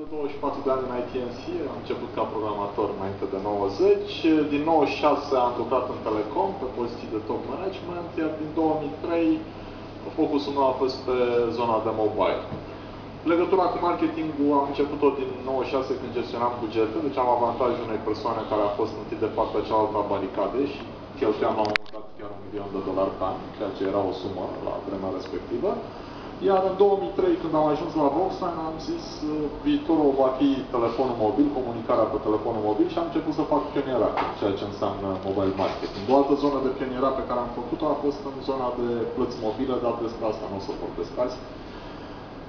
de 24 de ani în ITNC, am început ca programator înainte de 90. Din 96 am lucrat în Telecom, pe poziții de top management, iar din 2003 focusul meu a fost pe zona de mobile. Legătura cu marketingul am început-o din 96 când gestionam bugete, deci am avantajul unei persoane care a fost întâi de partea cealaltă a baricadei și cheltuiam la un moment dat chiar un milion de dolari pe an, ceea ce era o sumă la vremea respectivă. Iar în 2003, când am ajuns la Volkswagen, am zis uh, viitorul va fi telefonul mobil, comunicarea pe telefonul mobil și am început să fac pionierat ceea ce înseamnă mobile marketing. O altă zonă de pionierat pe care am făcut-o a fost în zona de plăți mobile, dar despre asta nu o să vorbesc azi.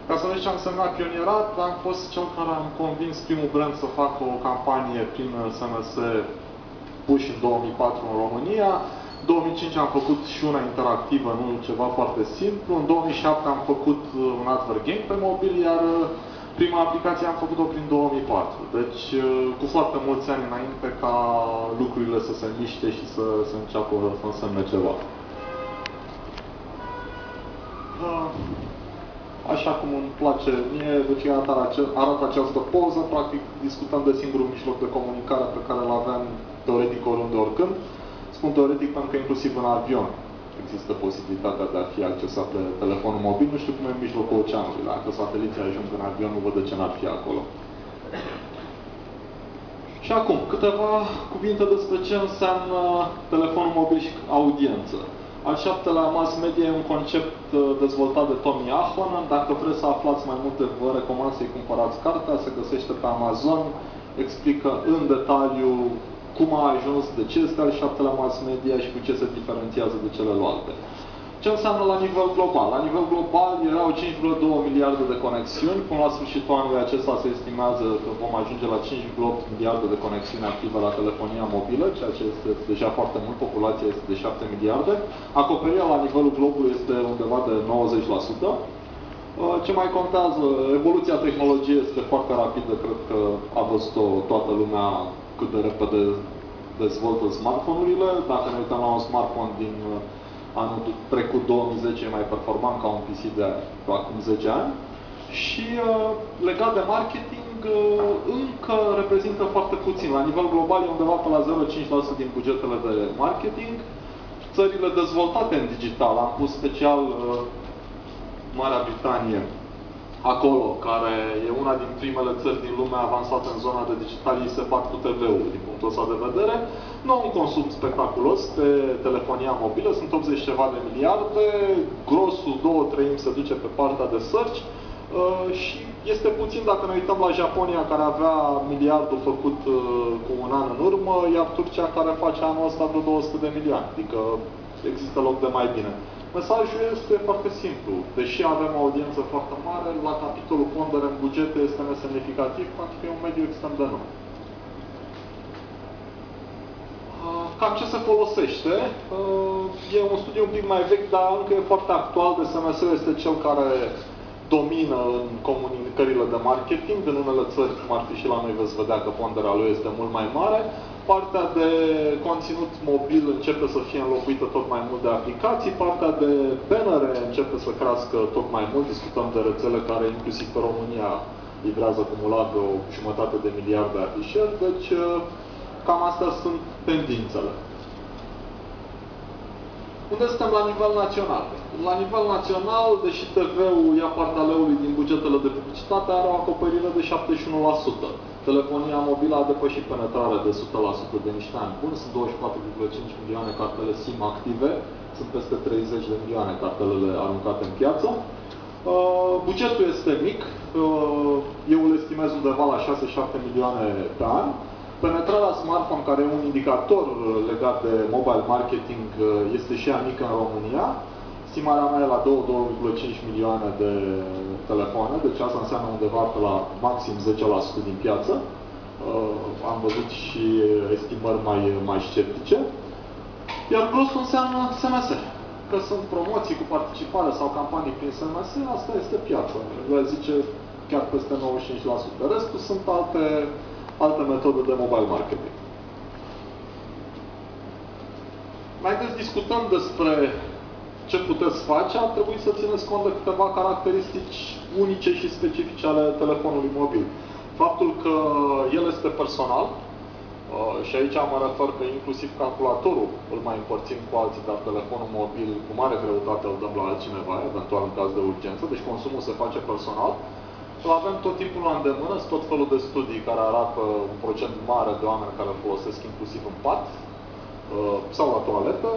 Ca să vedeți ce am semnat pionierat, am fost cel care am convins primul brand să facă o campanie prin SMS push în 2004 în România. 2005 am făcut și una interactivă, nu ceva foarte simplu. În 2007 am făcut uh, un advert game pe mobil, iar uh, prima aplicație am făcut-o prin 2004. Deci uh, cu foarte mulți ani înainte ca lucrurile să se miște și să, să înceapă să însemne ceva. Așa cum îmi place mie, deci arată această poză, practic discutăm de singurul mijloc de comunicare pe care îl aveam teoretic oriunde oricând. Spun teoretic pentru că inclusiv în avion există posibilitatea de a fi accesat pe telefonul mobil. Nu știu cum e în mijlocul oceanului. Dacă sateliții ajung în avion, nu văd de ce n-ar fi acolo. Și acum, câteva cuvinte despre ce înseamnă telefonul mobil și audiență. Al șaptelea mass media e un concept uh, dezvoltat de Tommy Ahonen. Dacă vreți să aflați mai multe, vă recomand să-i cumpărați cartea. Se găsește pe Amazon. Explică în detaliu cum a ajuns, de ce este al șaptelea mass media și cu ce se diferențiază de celelalte. Ce înseamnă la nivel global? La nivel global erau 5,2 miliarde de conexiuni. Până la sfârșitul anului acesta se estimează că vom ajunge la 5,8 miliarde de conexiuni active la telefonia mobilă, ceea ce este deja foarte mult. Populația este de 7 miliarde. Acoperirea la nivelul globului este undeva de 90%. Ce mai contează? Evoluția tehnologiei este foarte rapidă. Cred că a văzut-o toată lumea cât de repede dezvoltă smartphone-urile. Dacă ne uităm la un smartphone din uh, anul trecut 2010 e mai performant ca un PC de acum 10 ani. Și uh, legat de marketing, uh, încă reprezintă foarte puțin. La nivel global e undeva pe la 0,5% din bugetele de marketing. Țările dezvoltate în digital, am pus special uh, Marea Britanie acolo, care e una din primele țări din lume avansată în zona de digital, ei se bat cu TV-ul din punctul ăsta de vedere. Nu au un consum spectaculos pe telefonia mobilă, sunt 80 ceva de miliarde, grosul, două treimi se duce pe partea de search uh, și este puțin dacă ne uităm la Japonia, care avea miliardul făcut uh, cu un an în urmă, iar Turcia, care face anul ăsta vreo 200 de milioane. Adică există loc de mai bine. Mesajul este foarte simplu. Deși avem o audiență foarte mare, la capitolul pondere în bugete este nesemnificativ pentru că e un mediu extrem de nou. Ah, cam ce se folosește? Ah, e un studiu un pic mai vechi, dar încă e foarte actual. De SMS este cel care domină în comunicările de marketing. În unele țări, cum ar fi și la noi, veți vedea că ponderea lui este mult mai mare partea de conținut mobil începe să fie înlocuită tot mai mult de aplicații, partea de PNR începe să crească tot mai mult, discutăm de rețele care inclusiv pe România livrează acumulat de o jumătate de miliarde de afișeri, deci cam astea sunt tendințele. Unde suntem la nivel național? La nivel național, deși TV-ul ia partea leului din bugetele de publicitate, are o acoperire de 71%. Telefonia mobilă a depășit penetrarea de 100% de niște ani buni, sunt 24,5 milioane cartele SIM active, sunt peste 30 de milioane cartelele aruncate în piață. Uh, bugetul este mic, uh, eu îl estimez undeva la 6-7 milioane pe an. Penetrarea smartphone, care e un indicator legat de mobile marketing, uh, este și ea mică în România. Estimarea mea e la 2-2,5 milioane de telefoane, deci asta înseamnă undeva pe la maxim 10% din piață. Uh, am văzut și estimări mai, mai sceptice. Iar grosul înseamnă SMS. Că sunt promoții cu participare sau campanii prin SMS, asta este piața. Eu zice chiar peste 95%. Restul sunt alte, alte metode de mobile marketing. Mai des discutăm despre ce puteți face, ar trebui să țineți cont de câteva caracteristici unice și specifice ale telefonului mobil. Faptul că el este personal, uh, și aici mă refer că inclusiv calculatorul îl mai împărțim cu alții, dar telefonul mobil cu mare greutate îl dăm la altcineva, eventual în caz de urgență, deci consumul se face personal. Îl avem tot timpul la îndemână, sunt tot felul de studii care arată un procent mare de oameni care îl folosesc inclusiv în pat uh, sau la toaletă,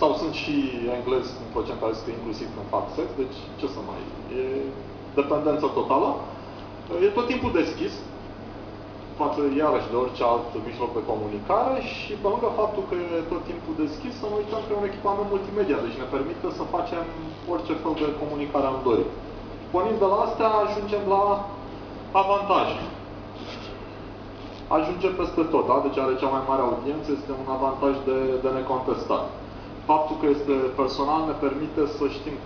sau sunt și englezi în procentaj că inclusiv când fac sex, deci ce să mai... E dependență totală. E tot timpul deschis, față iarăși de orice alt mijloc de comunicare și pe lângă faptul că e tot timpul deschis, să nu uităm că e un echipament multimedia, deci ne permite să facem orice fel de comunicare am dorit. Pornind de la astea, ajungem la avantaje. Ajunge peste tot, da? Deci are cea mai mare audiență, este un avantaj de, de necontestat. Faptul că este personal ne permite să știm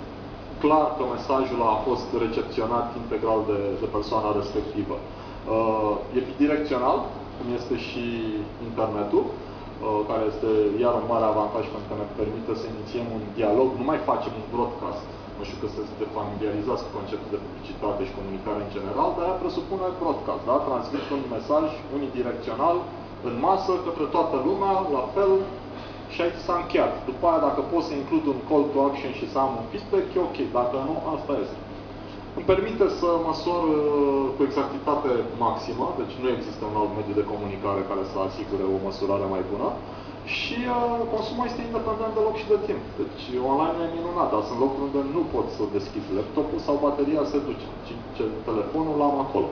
clar că mesajul a fost recepționat integral de, de persoana respectivă. Uh, e bidirecțional, cum este și internetul, uh, care este iar un mare avantaj pentru că ne permite să inițiem un dialog, nu mai facem un broadcast. Nu știu că sunteți familiarizați cu conceptul de publicitate și comunicare în general, dar ea presupune broadcast, da? Transmit un mesaj unidirecțional în masă către toată lumea, la fel, și aici s-a încheiat. După aia, dacă pot să includ un call to action și să am un feedback, e ok. Dacă nu, asta este. Îmi permite să măsor uh, cu exactitate maximă, deci nu există un alt mediu de comunicare care să asigure o măsurare mai bună. Și uh, consumul este independent de loc și de timp. Deci online e minunat, dar sunt locuri unde nu pot să deschid laptopul sau bateria se duce. Ce telefonul l-am acolo.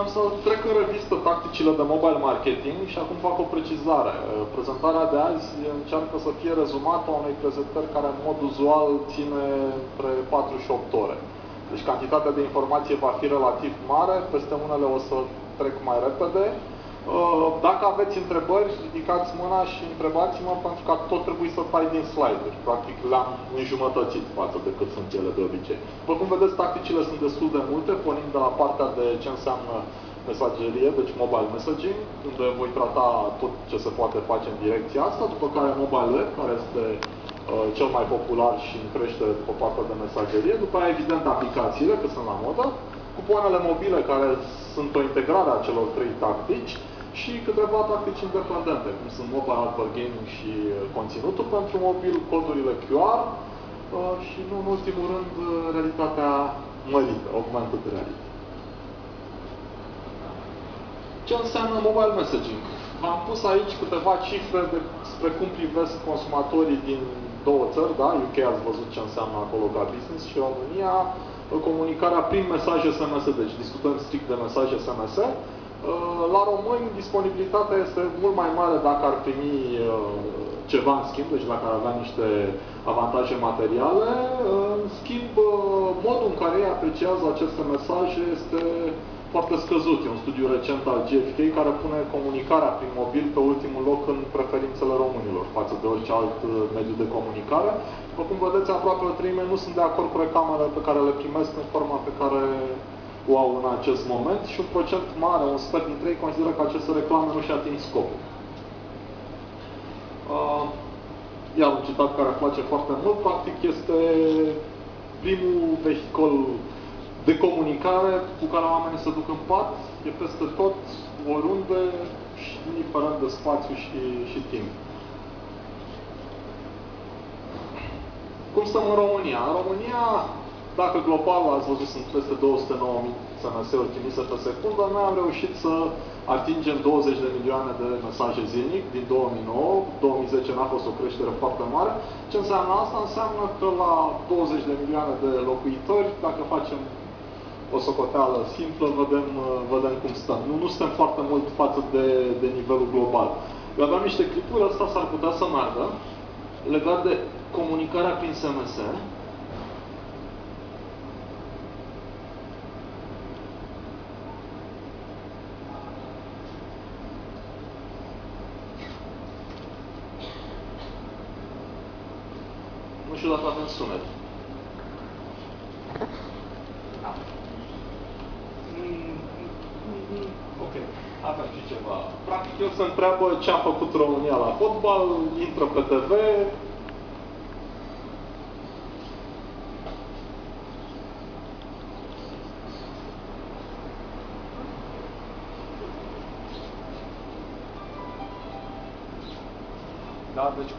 Am să trec în revistă tacticile de mobile marketing și acum fac o precizare. Prezentarea de azi încearcă să fie rezumată a unei prezentări care în mod uzual ține între 4 și 8 ore. Deci cantitatea de informație va fi relativ mare, peste unele o să trec mai repede, Uh, dacă aveți întrebări, ridicați mâna și întrebați-mă, pentru că tot trebuie să tai din slide-uri. Practic le-am înjumătățit față de cât sunt ele de obicei. După cum vedeți, tacticile sunt destul de multe, pornind de la partea de ce înseamnă mesagerie, deci mobile messaging, unde voi trata tot ce se poate face în direcția asta, după care mobile web, care este uh, cel mai popular și în creștere după partea de mesagerie, după aia, evident, aplicațiile, că sunt la modă, cupoanele mobile, care sunt o integrare a celor trei tactici, și câteva tactici independente, cum sunt mobile advert gaming și uh, conținutul pentru mobil, codurile QR uh, și nu în ultimul rând uh, realitatea mărită, augmented reality. Ce înseamnă mobile messaging? Am pus aici câteva cifre despre cum privesc consumatorii din două țări, da? UK ați văzut ce înseamnă acolo ca business și România, comunicarea prin mesaje SMS, deci discutăm strict de mesaje SMS, Uh, la români, disponibilitatea este mult mai mare dacă ar primi uh, ceva în schimb, deci dacă ar avea niște avantaje materiale. Uh, în schimb, modul în care ei apreciază aceste mesaje este foarte scăzut. E un studiu recent al GFK care pune comunicarea prin mobil pe ultimul loc în preferințele românilor față de orice alt mediu de comunicare. După cum vedeți, aproape o treime nu sunt de acord cu reclamele pe care le primesc în forma pe care o au în acest moment și un procent mare, un sfert dintre ei, consideră că aceste reclame nu și ating scopul. Uh, iar un citat care îmi place foarte mult, practic, este primul vehicol de comunicare cu care oamenii se duc în pat, e peste tot, oriunde și indiferent de spațiu și, și timp. Cum stăm în România? În România dacă global, ați văzut, sunt peste 209.000 SMS-uri trimise pe secundă, noi am reușit să atingem 20 de milioane de mesaje zilnic din 2009. 2010 n-a fost o creștere foarte mare. Ce înseamnă asta? Înseamnă că la 20 de milioane de locuitori, dacă facem o socoteală simplă, vedem, vedem cum stăm. Nu, nu suntem foarte mult față de, de nivelul global. Eu aveam niște clipuri, asta s-ar putea să meargă, legat de comunicarea prin SMS, știu dacă avem sunet. Da. Ok, avem și ceva. Practic el se întreabă ce a făcut România la fotbal, intră pe TV,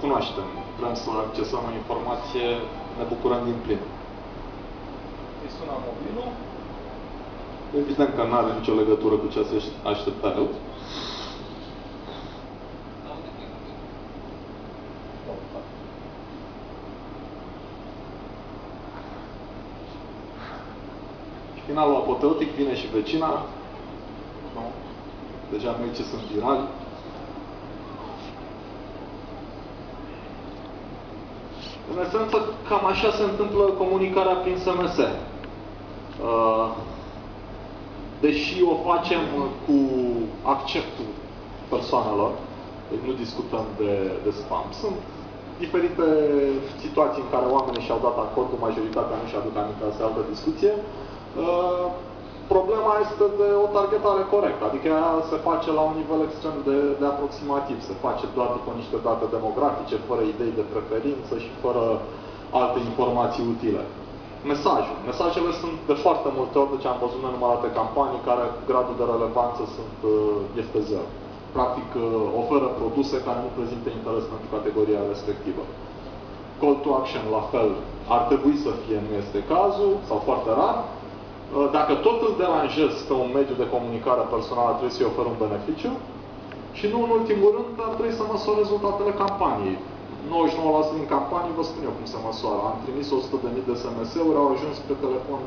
cunoaștem, vrem să accesăm o informație, ne bucurăm din plin. Îi sună mobilul. Evident că nu are nicio legătură cu ce se aștepta eu. finalul apoteotic vine și vecina. Nu? Deja noi ce sunt virali. În esență, cam așa se întâmplă comunicarea prin SMS. Uh, deși o facem cu acceptul persoanelor, deci nu discutăm de, de spam. Sunt diferite situații în care oamenii și-au dat acordul, majoritatea nu și-aduc aminte, asta altă discuție. Uh, problema este de o targetare corectă, adică ea se face la un nivel extrem de, de aproximativ, se face doar după niște date demografice, fără idei de preferință și fără alte informații utile. Mesajul. Mesajele sunt de foarte multe ori, deci am văzut nenumărate campanii care gradul de relevanță sunt, uh, este zero. Practic uh, oferă produse care nu prezintă interes pentru categoria respectivă. Call to action, la fel, ar trebui să fie, nu este cazul, sau foarte rar, Uh, dacă tot îl deranjez pe un mediu de comunicare personală, trebuie să-i ofer un beneficiu și nu în ultimul rând ar trebui să măsor rezultatele campaniei. 99% din campanii, vă spun eu cum se măsoară. Am trimis 100.000 de SMS-uri, au ajuns pe telefon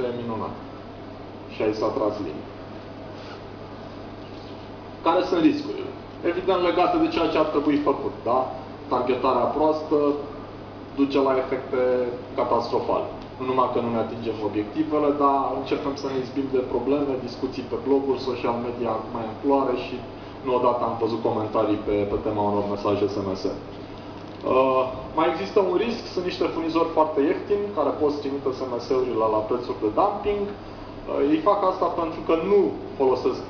99.500, e minunat. Și aici s-a tras linii. Care sunt riscurile? Evident legate de ceea ce ar trebui făcut, da? Targetarea proastă duce la efecte catastrofale. Nu numai că nu ne atingem obiectivele, dar începem să ne izbim de probleme, discuții pe bloguri, social media mai amploare și nu odată am văzut comentarii pe, pe tema unor mesaje SMS. Uh, mai există un risc, sunt niște furnizori foarte ieftini care pot trimite SMS-urile la prețuri de dumping. Uh, ei fac asta pentru că nu folosesc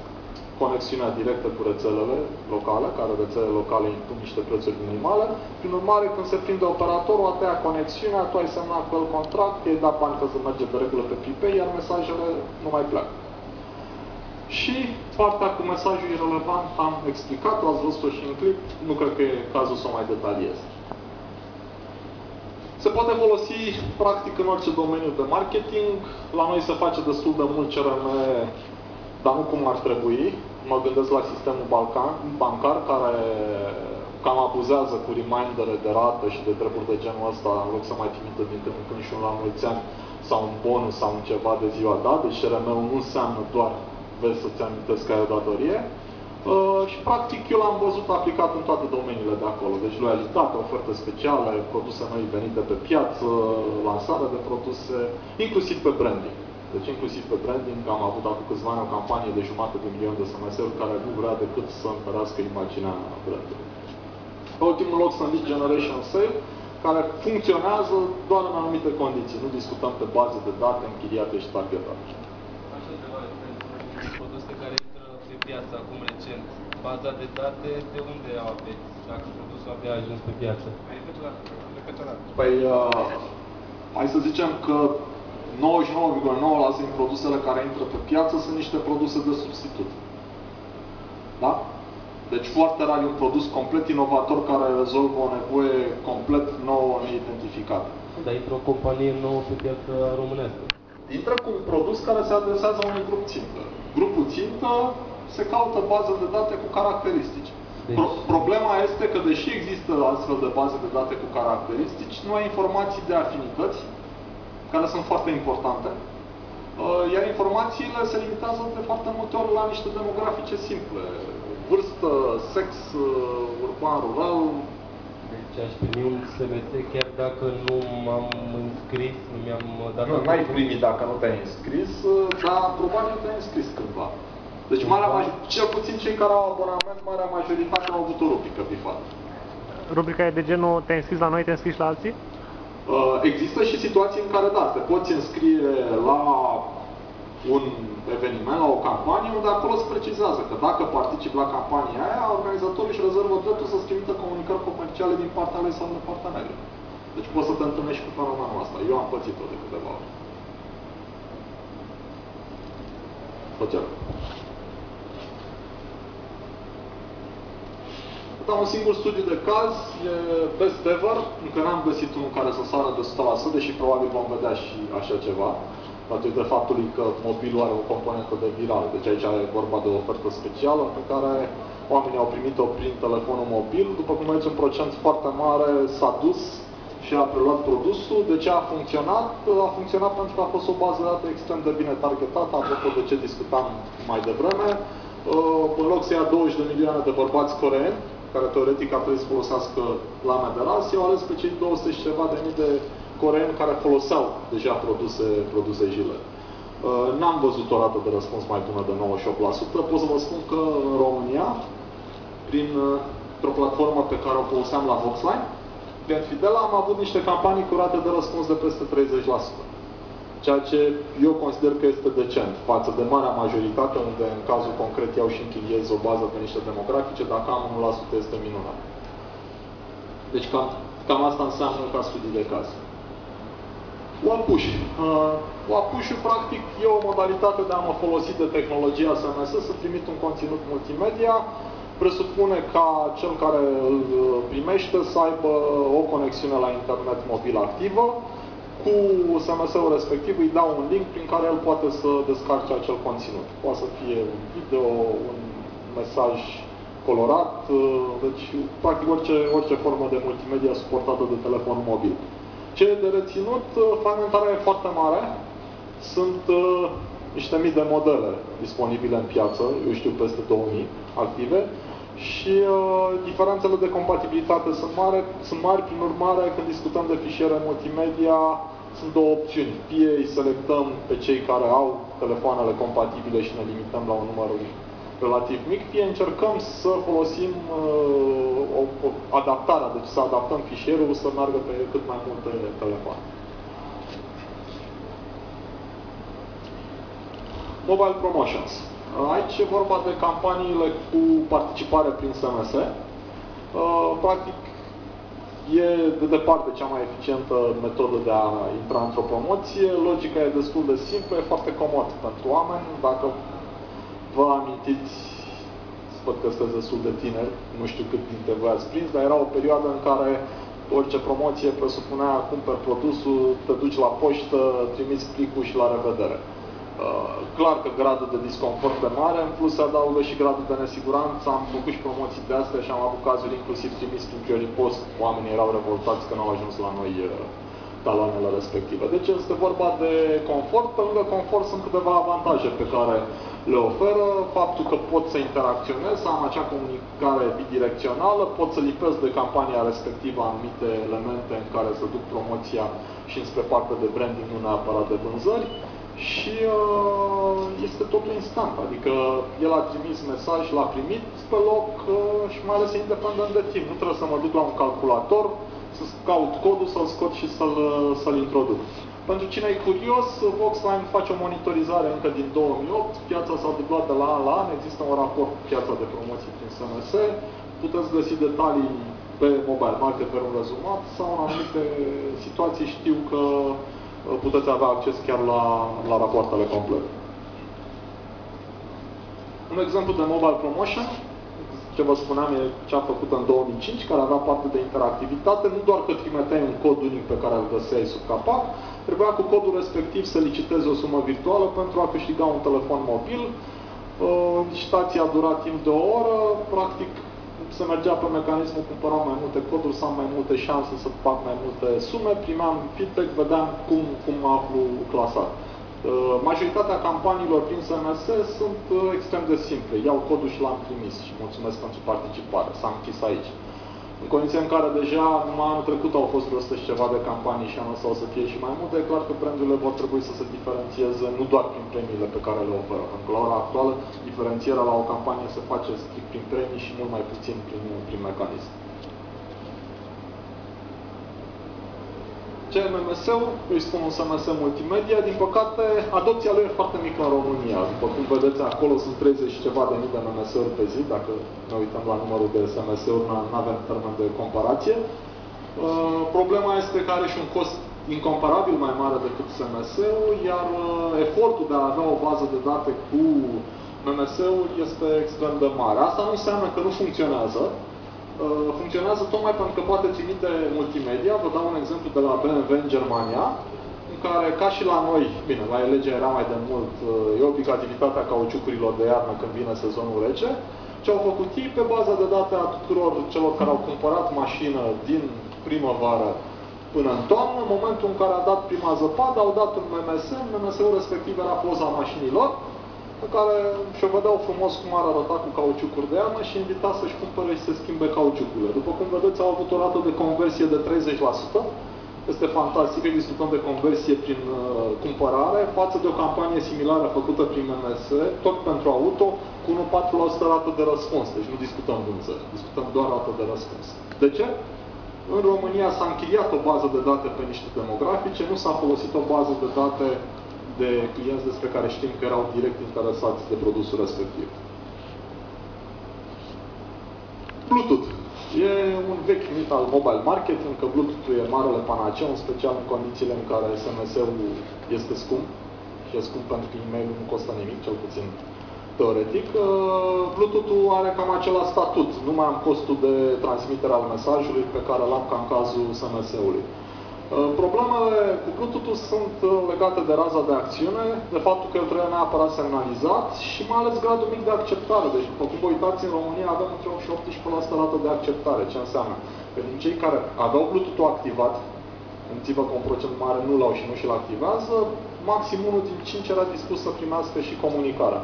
conexiunea directă cu rețelele locale, care rețele locale impun niște prețuri minimale. Prin urmare, când se prinde operatorul, a tăia conexiunea, tu ai semnat cu el contract, ei dat bani că se merge de regulă pe prepay, iar mesajele nu mai pleacă. Și partea cu mesajul irrelevant am explicat-o, ați văzut-o și în clip, nu cred că e cazul să o mai detaliez. Se poate folosi practic în orice domeniu de marketing. La noi se face destul de mult CRM, dar nu cum ar trebui mă gândesc la sistemul Balcan, bancar care cam abuzează cu remindere de rată și de treburi de genul ăsta, în loc să mai trimită din când în când și un la mulți ani sau un bonus sau un ceva de ziua da, deci CRM-ul nu înseamnă doar vezi să-ți amintesc că ai o datorie. Uh, și practic eu l-am văzut aplicat în toate domeniile de acolo. Deci loialitate, oferte speciale, produse noi venite pe piață, lansare de produse, inclusiv pe branding. Deci inclusiv pe branding am avut acum câțiva ani o campanie de jumătate de milion de SMS-uri care nu vrea decât să întărească imaginea brandului. Pe ultimul loc sunt lead generation sale, care funcționează doar în anumite condiții. Nu discutăm pe baze de date închiriate și targetate. Așa întrebare pentru produse care intră pe piață acum recent. Baza de date de unde au aveți dacă produsul abia a ajuns pe piață? Păi, uh, hai să zicem că 99,9% din produsele care intră pe piață sunt niște produse de substitut. Da? Deci foarte rar e un produs complet inovator care rezolvă o nevoie complet nouă, neidentificată. Dar intră o companie nouă pe piața românească. Intră cu un produs care se adresează unui grup țintă. Grupul țintă se caută bază de date cu caracteristici. Deci... Pro problema este că deși există astfel de baze de date cu caracteristici, nu ai informații de afinități care sunt foarte importante. Uh, iar informațiile se limitează de foarte multe ori la niște demografice simple. Vârstă, sex, uh, urban, rural. Deci aș primi un SMS chiar dacă nu m-am înscris, nu mi-am dat... Nu, n-ai primit dacă nu te-ai înscris, uh, dar probabil te-ai înscris cândva. Deci marea cel puțin cei care au abonament, marea majoritate au avut o rubrică bifată. Rubrica e de genul te-ai înscris la noi, te-ai înscris la alții? Uh, există și situații în care, da, te poți înscrie la un eveniment, la o campanie, unde acolo se precizează că dacă participi la campania aia, organizatorul își rezervă dreptul să-ți trimită comunicări comerciale din partea lui sau de parteneri. Deci poți să te întâlnești cu fenomenul ăsta. Eu am pățit-o de câteva ori. Făceam. Da, un singur studiu de caz, e best ever, încă n-am găsit unul care să sară de 100%, deși probabil vom vedea și așa ceva, datorită faptului că mobilul are o componentă de viral. Deci aici e vorba de o ofertă specială pe care oamenii au primit-o prin telefonul mobil. După cum vedeți, un procent foarte mare s-a dus și a preluat produsul. De ce a funcționat? A funcționat pentru că a fost o bază de date extrem de bine targetată, apropo de ce discutam mai devreme. Uh, în loc să ia 20 de milioane de bărbați coreeni, care teoretic ar trebui să folosească lame de ras, eu ales pe cei 200 și ceva de mii de coreeni care foloseau deja produse, produse jile. Uh, n-am văzut o rată de răspuns mai bună de 98%. Pot să vă spun că în România, prin uh, o platformă pe care o foloseam la Voxline, client fidel, am avut niște campanii cu rate de răspuns de peste 30%. Ceea ce eu consider că este decent față de marea majoritate, unde în cazul concret iau și închiriez o bază pe niște demografice, dacă am 1% este minunat. Deci cam, cam asta înseamnă ca studii de caz. One Push. Uh, One Push practic e o modalitate de a mă folosi de tehnologia SMS să trimit un conținut multimedia presupune ca cel care îl primește să aibă o conexiune la internet mobil activă, cu SMS-ul respectiv îi dau un link prin care el poate să descarce acel conținut. Poate să fie un video, un mesaj colorat, deci practic orice, orice formă de multimedia suportată de telefon mobil. Ce e de reținut? Fragmentarea e foarte mare. Sunt uh, niște mii de modele disponibile în piață, eu știu peste 2000 active, și uh, diferențele de compatibilitate sunt mari, sunt mari, prin urmare, când discutăm de fișiere multimedia, sunt două opțiuni. Fie îi selectăm pe cei care au telefoanele compatibile și ne limităm la un număr relativ mic, fie încercăm să folosim uh, o, o adaptare, deci să adaptăm fișierul să meargă pe cât mai multe telefoane. Mobile Promotions. Aici e vorba de campaniile cu participare prin SMS. Uh, practic, e de departe cea mai eficientă metodă de a intra într-o promoție. Logica e destul de simplă, e foarte comod pentru oameni. Dacă vă amintiți, văd că sunteți destul de tineri, nu știu cât dintre voi ați prins, dar era o perioadă în care orice promoție presupunea cumperi produsul, te duci la poștă, trimiți plicul și la revedere. Uh, clar că gradul de disconfort e mare, în plus se adaugă și gradul de nesiguranță. Am făcut și promoții de astea și am avut cazuri inclusiv trimis prin Priori Post. Oamenii erau revoltați că nu au ajuns la noi uh, taloanele respective. Deci este vorba de confort. Pe lângă confort sunt câteva avantaje pe care le oferă. Faptul că pot să interacționez, să am acea comunicare bidirecțională, pot să lipesc de campania respectivă anumite elemente în care să duc promoția și înspre partea de branding, nu neapărat de vânzări și uh, este totul instant, adică el a trimis mesaj, l-a primit pe loc uh, și mai ales e independent de timp. Nu trebuie să mă duc la un calculator, să caut codul, să-l scot și să-l să, -l, introduc. Pentru cine e curios, Voxline face o monitorizare încă din 2008, piața s-a dublat de la an la an, există un raport cu piața de promoții prin SMS, puteți găsi detalii pe mobile market, pe un rezumat sau în anumite situații știu că puteți avea acces chiar la, la rapoartele complete. Un exemplu de mobile promotion, ce vă spuneam, e cea făcută în 2005, care avea parte de interactivitate, nu doar că trimiteai un cod unic pe care îl găseai sub capac, trebuia cu codul respectiv să licitezi o sumă virtuală pentru a câștiga un telefon mobil. Licitația a durat timp de o oră, practic se mergea pe mecanismul, cumpăram mai multe coduri, să am mai multe șanse să fac mai multe sume, primeam feedback, vedeam cum, cum aflu clasat. Uh, majoritatea campaniilor prin SMS sunt uh, extrem de simple. Iau codul și l-am trimis și mulțumesc pentru participare. S-a închis aici. În condiția în care deja numai anul trecut au fost vreo și ceva de campanii și anul ăsta o să fie și mai multe, e clar că brandurile vor trebui să se diferențieze nu doar prin premiile pe care le oferă. Pentru că la ora actuală diferențierea la o campanie se face strict prin premii și mult mai puțin prin, prin mecanism. CMMS-ul, îi spun un SMS multimedia, din păcate, adopția lui e foarte mică în România. După cum vedeți, acolo sunt 30 și ceva de mii de MMS-uri pe zi, dacă ne uităm la numărul de SMS-uri, nu avem termen de comparație. Uh, problema este că are și un cost incomparabil mai mare decât SMS-ul, iar uh, efortul de a avea o bază de date cu MMS-ul este extrem de mare. Asta nu înseamnă că nu funcționează, uh, funcționează tocmai pentru că poate trimite multimedia. Vă dau un exemplu de la BMW în Germania, în care, ca și la noi, bine, la legea era mai de mult, uh, e obligativitatea cauciucurilor de iarnă când vine sezonul rece, ce au făcut ei pe baza de date a tuturor celor care au cumpărat mașină din primăvară până în toamnă, în momentul în care a dat prima zăpadă, au dat un MMS, MMS-ul respectiv era poza mașinilor, în care și-o vedeau frumos cum ar arăta cu cauciucuri de iarnă și invita să-și cumpere și să schimbe cauciucurile. După cum vedeți, au avut o rată de conversie de 30%. Este fantastic, discutăm de conversie prin uh, cumpărare, față de o campanie similară făcută prin MMS, tot pentru auto, cu 1,4% rată de răspuns. Deci nu discutăm vânzări, discutăm doar rată de răspuns. De ce? În România s-a închiriat o bază de date pe niște demografice, nu s-a folosit o bază de date de clienți despre care știm că erau direct interesați de produsul respectiv. Bluetooth. E un vechi mit al mobile marketing, că Bluetooth e marele panaceu, în special în condițiile în care SMS-ul este scump și e scump pentru că e-mail nu costă nimic, cel puțin teoretic. Uh, Bluetooth-ul are cam același statut. Nu mai am costul de transmitere al mesajului pe care l-am ca în cazul SMS-ului. Uh, problemele cu Bluetooth sunt uh, legate de raza de acțiune, de faptul că el trebuie neapărat semnalizat și mai ales gradul mic de acceptare. Deci, după cum vă uitați, în România avem între 8 și 18% rată de acceptare. Ce înseamnă? Că din cei care aveau Bluetooth-ul activat, gândiți-vă că un procent mare nu l-au și nu și-l activează, maxim unul din 5 era dispus să primească și comunicarea.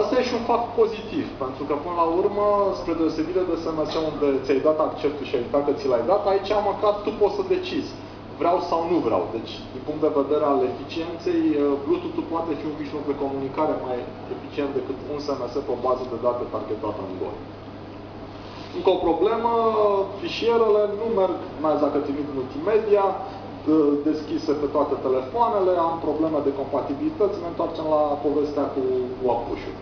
Asta uh, e și un fapt pozitiv, pentru că până la urmă, spre deosebire de SMS unde ți-ai dat acceptul și ai uitat că ți l-ai dat, aici măcar tu poți să decizi vreau sau nu vreau. Deci, din punct de vedere al eficienței, uh, Bluetooth-ul poate fi un mijloc de comunicare mai eficient decât un SMS pe o bază de date targetată în gol. Încă o problemă, fișierele nu merg, mai ales dacă trimit multimedia, deschise pe toate telefoanele, am probleme de compatibilități, ne întoarcem la povestea cu Wapush-ul.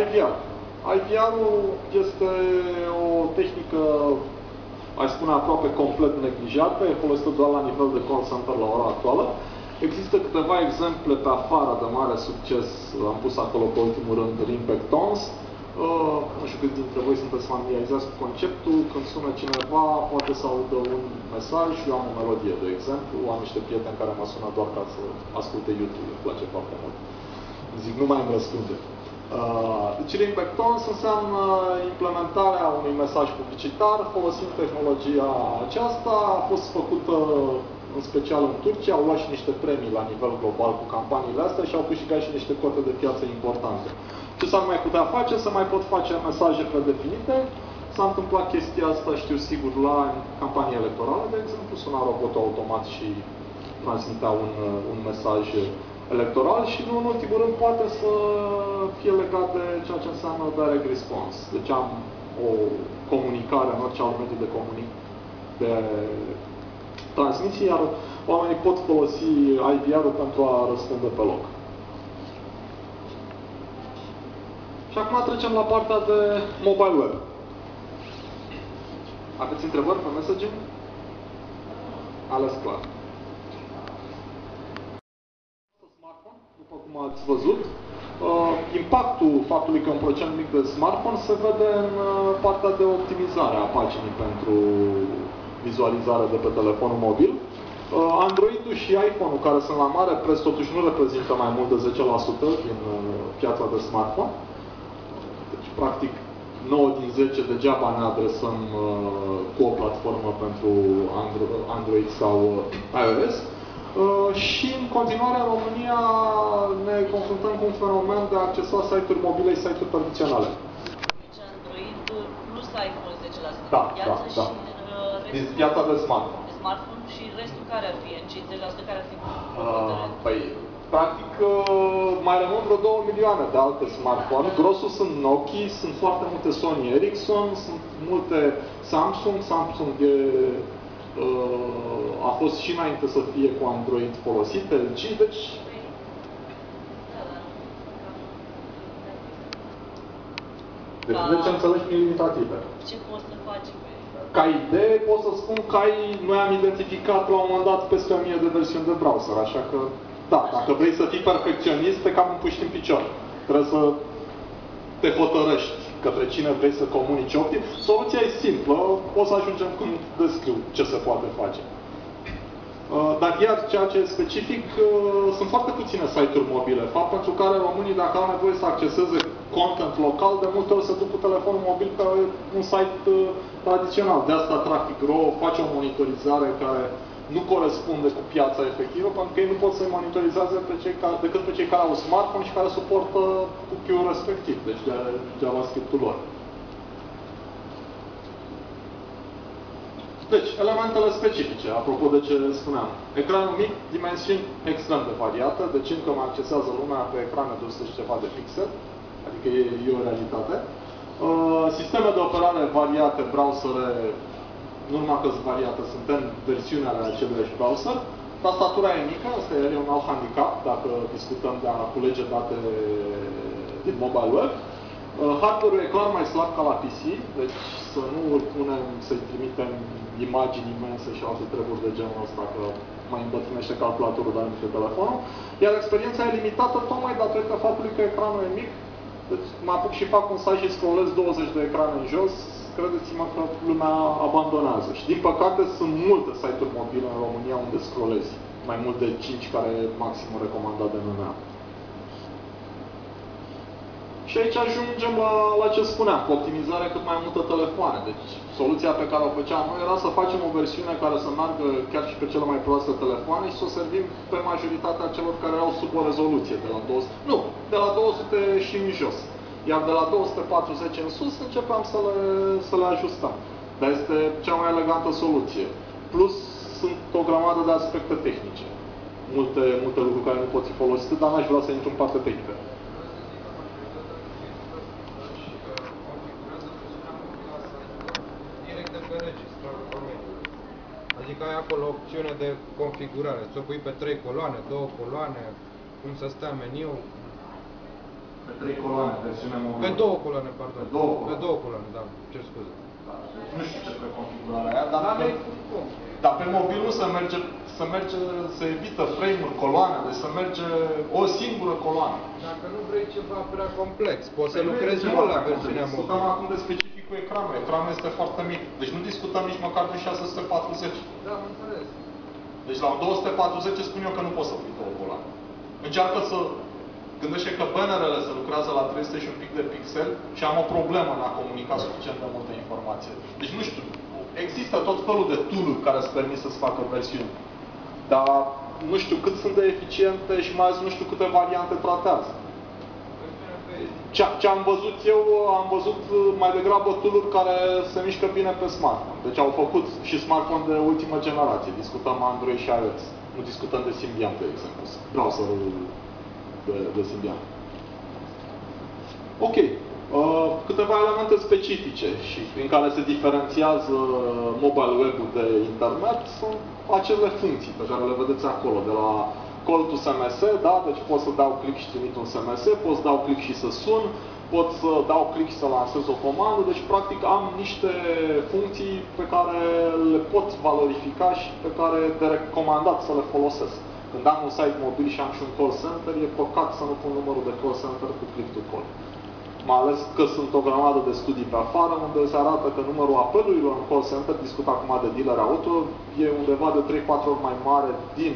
IVR. IVR-ul este o tehnică, aș spune, aproape complet neglijată, e folosită doar la nivel de call center la ora actuală. Există câteva exemple pe afară de mare succes, am pus acolo pe ultimul rând Impact Tones, Uh, nu știu câți dintre voi sunteți familiarizați cu conceptul, când sună cineva, poate să audă un mesaj, eu am o melodie, de exemplu, am niște prieteni care mă sună doar ca să asculte YouTube, îmi place foarte mult. Zic, nu mai îmi răspunde. Uh, deci Ringback Tones înseamnă implementarea unui mesaj publicitar folosind tehnologia aceasta. A fost făcută în special în Turcia, au luat și niște premii la nivel global cu campaniile astea și au câștigat și niște cote de piață importante. Ce s-ar mai putea face? Să mai pot face mesaje predefinite. S-a întâmplat chestia asta, știu sigur, la campanie electorală, de exemplu, suna robotul automat și transmitea un, un mesaj electoral și, nu în ultimul rând, poate să fie legat de ceea ce înseamnă direct response. Deci am o comunicare în orice alt mediu de comunic de transmisie, iar oamenii pot folosi IVR-ul pentru a răspunde pe loc. Și acum trecem la partea de mobile web. Aveți întrebări pe messaging? Ales clar. Smartphone, după cum ați văzut, uh, impactul faptului că un procent mic de smartphone se vede în uh, partea de optimizare a paginii pentru vizualizare de pe telefonul mobil. Uh, Android-ul și iPhone-ul, care sunt la mare preț, totuși nu reprezintă mai mult de 10% din uh, piața de smartphone practic 9 din 10 degeaba ne adresăm uh, cu o platformă pentru Android sau uh, iOS. Uh, și în continuare în România ne confruntăm cu un fenomen de a accesa site-uri mobile și site-uri tradiționale. Deci Android plus iPhone 10% da, piață da, da. și uh, restul piața de smartphone. De smartphone și restul care ar fi? În 50% care ar fi? Uh, păi, Practic, uh, mai rămân vreo 2 milioane de alte smartphone. Grosul sunt Nokia, sunt foarte multe Sony Ericsson, sunt multe Samsung. Samsung e, uh, a fost și înainte să fie cu Android folosit, LG, deci Deci de ce înțelegi prin limitative. Ce poți să faci pe ca idee pot să spun că ai, noi am identificat la un moment dat peste 1000 de versiuni de browser, așa că da, dacă vrei să fii perfecționist, te cam împuști în picior. Trebuie să te hotărăști către cine vrei să comunici optic, soluția e simplă, o să ajungem când descriu ce se poate face. Uh, dar iar ceea ce e specific, uh, sunt foarte puține site-uri mobile, fapt pentru care românii, dacă au nevoie să acceseze content local, de multe ori se duc cu telefonul mobil pe un site uh, tradițional. De asta Traffic Raw face o monitorizare care nu corespunde cu piața efectivă, pentru că ei nu pot să-i monitorizeze pe cei care, decât pe cei care au smartphone și care suportă cookie-ul respectiv, deci de JavaScript-ul lor. Deci, elementele specifice, apropo de ce spuneam. Ecranul mic, dimensiuni extrem de variate, deci încă mă accesează lumea pe ecrane de 100 și ceva de pixel, adică e, e o realitate. Uh, sisteme de operare variate, browsere, nu numai că sunt variate, sunt în versiunea ale aceluiași browser. Tastatura e mică, asta e un alt handicap dacă discutăm de a culege date din mobile web. Uh, hardware-ul e clar mai slab ca la PC, deci să nu îl punem, să-i trimitem imagini imense și alte treburi de genul ăsta, că mai îmbătrânește calculatorul, dar nu știu telefonul. Iar experiența e limitată tocmai datorită faptului că ecranul e mic. Deci mă apuc și fac un site și scrollez 20 de ecrane în jos, credeți-mă că lumea abandonează. Și din păcate sunt multe site-uri mobile în România unde scrollezi. Mai mult de 5 care e maximul recomandat de NMA. Și aici ajungem la, la ce spuneam, cu optimizare cât mai multe telefoane. Deci soluția pe care o făceam noi era să facem o versiune care să meargă chiar și pe cele mai proaste telefoane și să o servim pe majoritatea celor care au sub o rezoluție, de la 200, nu, de la 200 și în jos. Iar de la 240 în sus începeam să le, să le ajustăm. Dar este cea mai elegantă soluție. Plus sunt o grămadă de aspecte tehnice. Multe, multe lucruri care nu pot fi folosite, dar n-aș vrea să intru în parte tehnică. Adică ai acolo opțiune de configurare. Să o pui pe trei coloane, două coloane, cum să stea meniu. Pe trei coloane, versiunea mobilă. Pe două coloane, pardon. Pe două Pe două coloane, da, cer scuze. Da, deci nu știu ce pe configurarea aia, dar, Dar pe, nu cum. dar pe mobil nu se merge, se merge, se evită frame-uri, coloane, deci se merge o singură coloană. Dacă nu vrei ceva prea complex, poți să Păi nu lucrezi este mult la ceva versiunea complex. Discutăm mobilă. acum de specificul ecranului. Ecranul este foarte mic. Deci nu discutăm nici măcar de 640. Da, am înțeles. Deci la 240 spun eu că nu poți să pui două coloane. Încearcă să gândește că bannerele se lucrează la 300 și un pic de pixel și am o problemă în a comunica suficient de multă informație. Deci nu știu, există tot felul de tool care îți permit să-ți facă versiuni. Dar nu știu cât sunt de eficiente și mai ales nu știu câte variante tratează. Ce, ce am văzut eu, am văzut mai degrabă tool care se mișcă bine pe smartphone. Deci au făcut și smartphone de ultimă generație. Discutăm Android și iOS. Nu discutăm de Symbian, de exemplu. Browserul de, de Symbian. Ok. Uh, câteva elemente specifice și prin care se diferențiază mobile web-ul de internet sunt acele funcții pe care le vedeți acolo, de la call to SMS, da? Deci pot să dau click și trimit un SMS, pot să dau click și să sun, pot să dau click și să lansez o comandă, deci practic am niște funcții pe care le pot valorifica și pe care de recomandat să le folosesc. Când am un site mobil și am și un call center, e păcat să nu pun numărul de call center cu click to call. Mai ales că sunt o grămadă de studii pe afară unde se arată că numărul apelurilor în call center, discut acum de dealer auto, e undeva de 3-4 ori mai mare din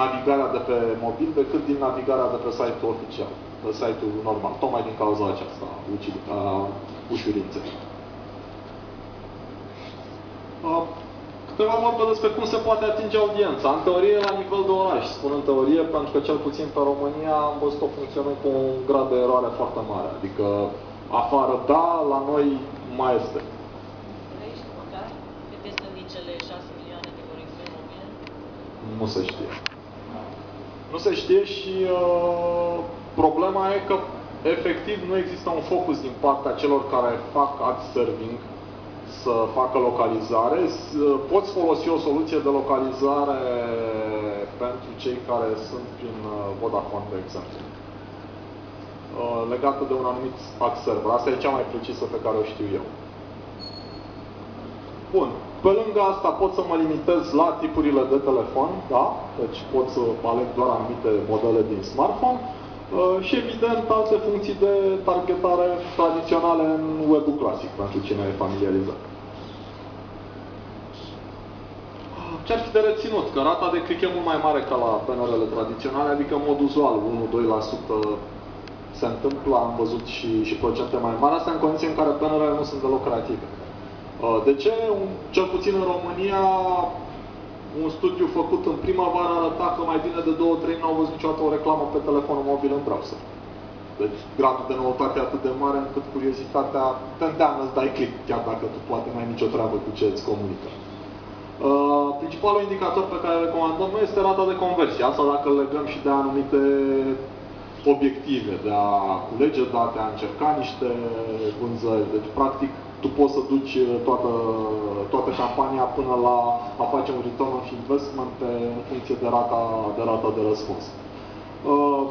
navigarea de pe mobil decât din navigarea de pe site-ul oficial, pe site-ul normal, tocmai din cauza aceasta, a ușurinței. Câteva vorbe despre cum se poate atinge audiența. În teorie, la nivel de oraș, spun în teorie, pentru că cel puțin pe România am văzut-o funcționând cu un grad de eroare foarte mare. Adică afară da, la noi mai este. Vrei și măcar cât este din cele 6 milioane de conexiuni mobile? Nu se știe. Nu se știe și uh, problema e că efectiv nu există un focus din partea celor care fac ad serving să facă localizare. Poți folosi o soluție de localizare pentru cei care sunt prin uh, Vodafone, de exemplu. Uh, legată de un anumit ad server. Asta e cea mai precisă pe care o știu eu. Bun. Pe lângă asta pot să mă limitez la tipurile de telefon, da? Deci pot să aleg doar anumite modele din smartphone. Uh, și evident alte funcții de targetare tradiționale în web clasic, pentru cine e familiarizat. Ce ar fi de reținut? Că rata de click e mult mai mare ca la PNL-le tradiționale, adică în mod uzual, 1-2% se întâmplă, am văzut și, și procente mai mari, asta în condiții în care PNL-le nu sunt deloc creative. Uh, de ce? Cel puțin în România, un studiu făcut în primăvară arăta că mai bine de 2-3 nu au văzut niciodată o reclamă pe telefonul mobil în browser. Deci gradul de noutate e atât de mare încât curiozitatea te îndeamnă să dai click, chiar dacă tu poate n-ai nicio treabă cu ce îți comunică. Uh, principalul indicator pe care îl recomandăm noi este rata de conversie. Asta dacă îl legăm și de anumite obiective, de a culege date, a încerca niște vânzări. Deci, practic, tu poți să duci toată, toată campania până la a face un return of investment pe, în funcție de rata de, rata de răspuns. Uh,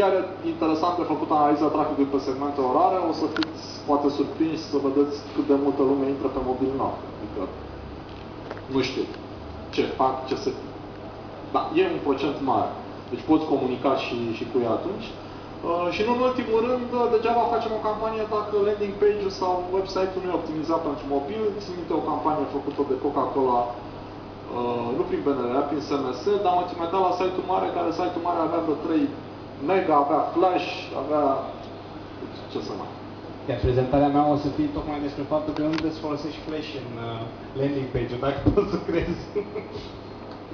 iar interesant de făcut analiza traficului pe segmente orare, o să fiți poate surprinși să vedeți cât de multă lume intră pe mobil noapte. Adică nu știu ce fac, ce se... Da, e un procent mare. Deci poți comunica și, și cu ei atunci. Uh, și nu în ultimul rând, uh, degeaba facem o campanie dacă landing page-ul sau website-ul nu e optimizat pentru mobil. Țin minte o campanie făcută de Coca-Cola, uh, nu prin BNR, prin SMS, dar mă trimetea la site-ul mare, care site-ul mare avea vreo 3 mega, avea flash, avea... ce să mai... Iar prezentarea mea o să fie tocmai despre faptul că nu trebuie să folosești Flash în uh, landing page-ul, dacă poți să crezi.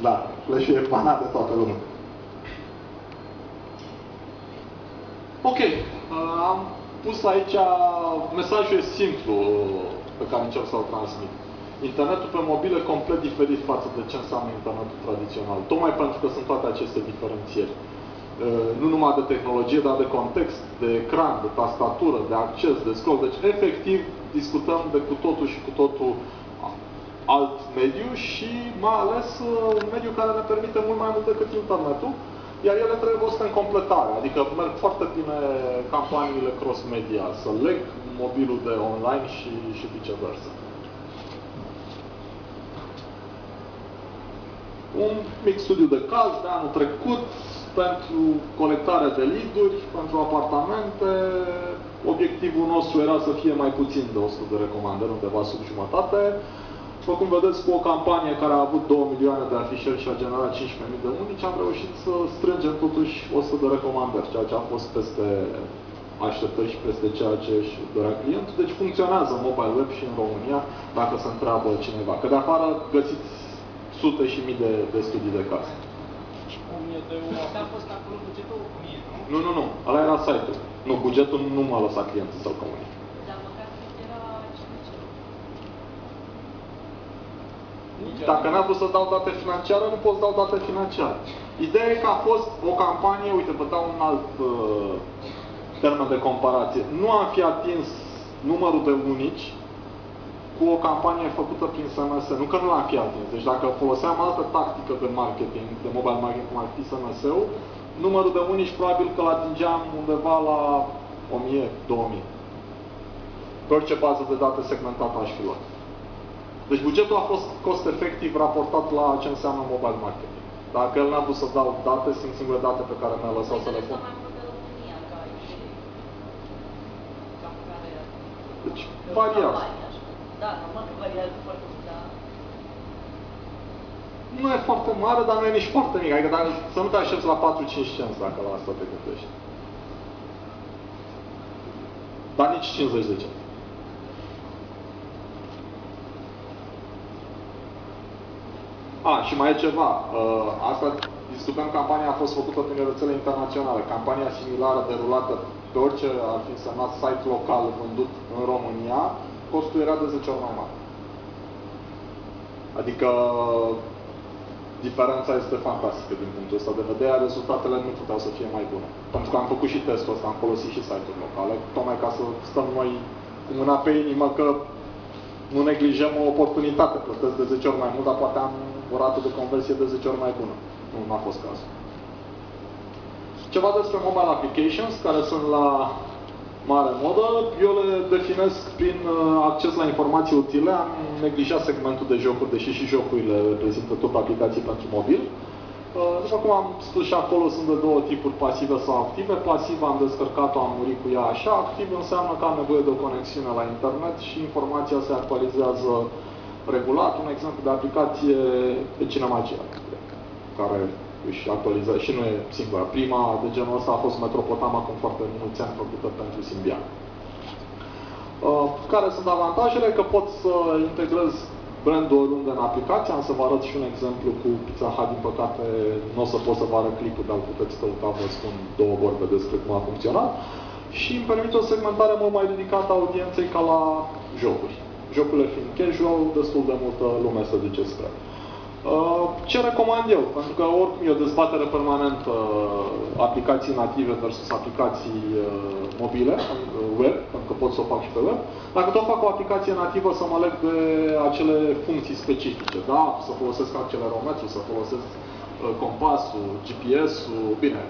Da, Flash-ul e banat de toată lumea. Ok, uh, am pus aici, mesajul e simplu pe care încerc să-l transmit. Internetul pe mobil e complet diferit față de ce înseamnă internetul tradițional, tocmai pentru că sunt toate aceste diferențieri. Uh, nu numai de tehnologie, dar de context, de ecran, de tastatură, de acces, de scroll. Deci, efectiv, discutăm de cu totul și cu totul alt mediu și mai ales uh, un mediu care ne permite mult mai mult decât internetul, iar ele trebuie văzute în completare, adică merg foarte bine campaniile cross-media, să leg mobilul de online și, și viceversa. Un mic studiu de caz de anul trecut pentru colectarea de lead pentru apartamente. Obiectivul nostru era să fie mai puțin de 100 de recomandări, undeva sub jumătate. După cum vedeți, cu o campanie care a avut 2 milioane de afișări și a generat 15.000 de unici, am reușit să strângem totuși 100 de recomandări, ceea ce a fost peste așteptări și peste ceea ce își dorea clientul. Deci funcționează mobile web și în România, dacă se întreabă cineva. Că de afară găsiți sute și mii de, de studii de caz. 1000 de euro. Asta a fost acolo bugetul 1000, nu? Nu, nu, nu. Ăla era site-ul. Nu, bugetul nu m-a lăsat clientul să-l comunice. Dar măcar cât era CNC. Dacă n-a vrut să dau date financiare, nu poți dau date financiare. Ideea e că a fost o campanie, uite, vă dau un alt uh, termen de comparație. Nu am fi atins numărul de unici cu o campanie făcută prin SMS. Nu că nu l-am fi atins. Deci dacă foloseam altă tactică de marketing, de mobile marketing, cum ar fi SMS-ul, numărul de unici probabil că l atingeam undeva la 1000-2000. Pe orice bază de date segmentată aș fi luat. Deci bugetul a fost cost-efectiv raportat la ce înseamnă mobile marketing. Dacă el n-a vrut să dau date, sunt singure date pe care mi-a lăsat să le pun. mai mult de România ca idee. Cam care... Deci variază. campanie, așa. Da, normal că variază foarte mult, dar... Nu e foarte mare, dar nu e nici foarte mic. Adică dacă, să nu te aștepți la 4-5 cenți dacă la asta te gândești. Dar nici 50 de cenți. A, și mai e ceva. Uh, asta discutăm, campania a fost făcută prin rețele internaționale. Campania similară derulată pe orice ar fi însemnat site local vândut în România, costul era de 10 ori mai mare. Adică diferența este fantastică din punctul ăsta de vedere, rezultatele nu puteau să fie mai bune. Pentru că am făcut și testul ăsta, am folosit și site-uri locale, tocmai ca să stăm noi cu mâna pe inimă că nu neglijăm o oportunitate, plătesc de 10 ori mai mult, dar poate am o rată de conversie de 10 ori mai bună. Nu, nu a fost cazul. Ceva despre mobile applications, care sunt la mare modă. Eu le definesc prin uh, acces la informații utile. Am neglijat segmentul de jocuri, deși și jocurile reprezintă tot aplicații pentru mobil. Uh, După cum am spus și acolo, sunt de două tipuri, pasive sau active. Pasiv am descărcat-o, am murit cu ea așa. Activ înseamnă că am nevoie de o conexiune la internet și informația se actualizează regulat. Un exemplu de aplicație de Cinemagia, care își actualizează și nu e singura. Prima de genul ăsta a fost Metropotama, acum foarte mulți ani făcută pentru Symbian. Uh, Care sunt avantajele? Că pot să integrez brandul oriunde în aplicație. Am să vă arăt și un exemplu cu Pizza Hut. Din păcate, nu o să pot să vă arăt clipul, dar puteți căuta, vă spun două vorbe despre cum a funcționat. Și îmi permite o segmentare mult mai dedicată audienței ca la jocuri. Jocurile fiind casual, destul de multă lume se duce spre. Uh, Ce recomand eu? Pentru că oricum e o dezbatere permanentă uh, aplicații native versus aplicații uh, mobile, uh, web, pentru că pot să o fac și pe web. Dacă tot fac o aplicație nativă, să mă leg de acele funcții specifice, da? Să folosesc accelerometru, să folosesc uh, compasul, GPS-ul, bine,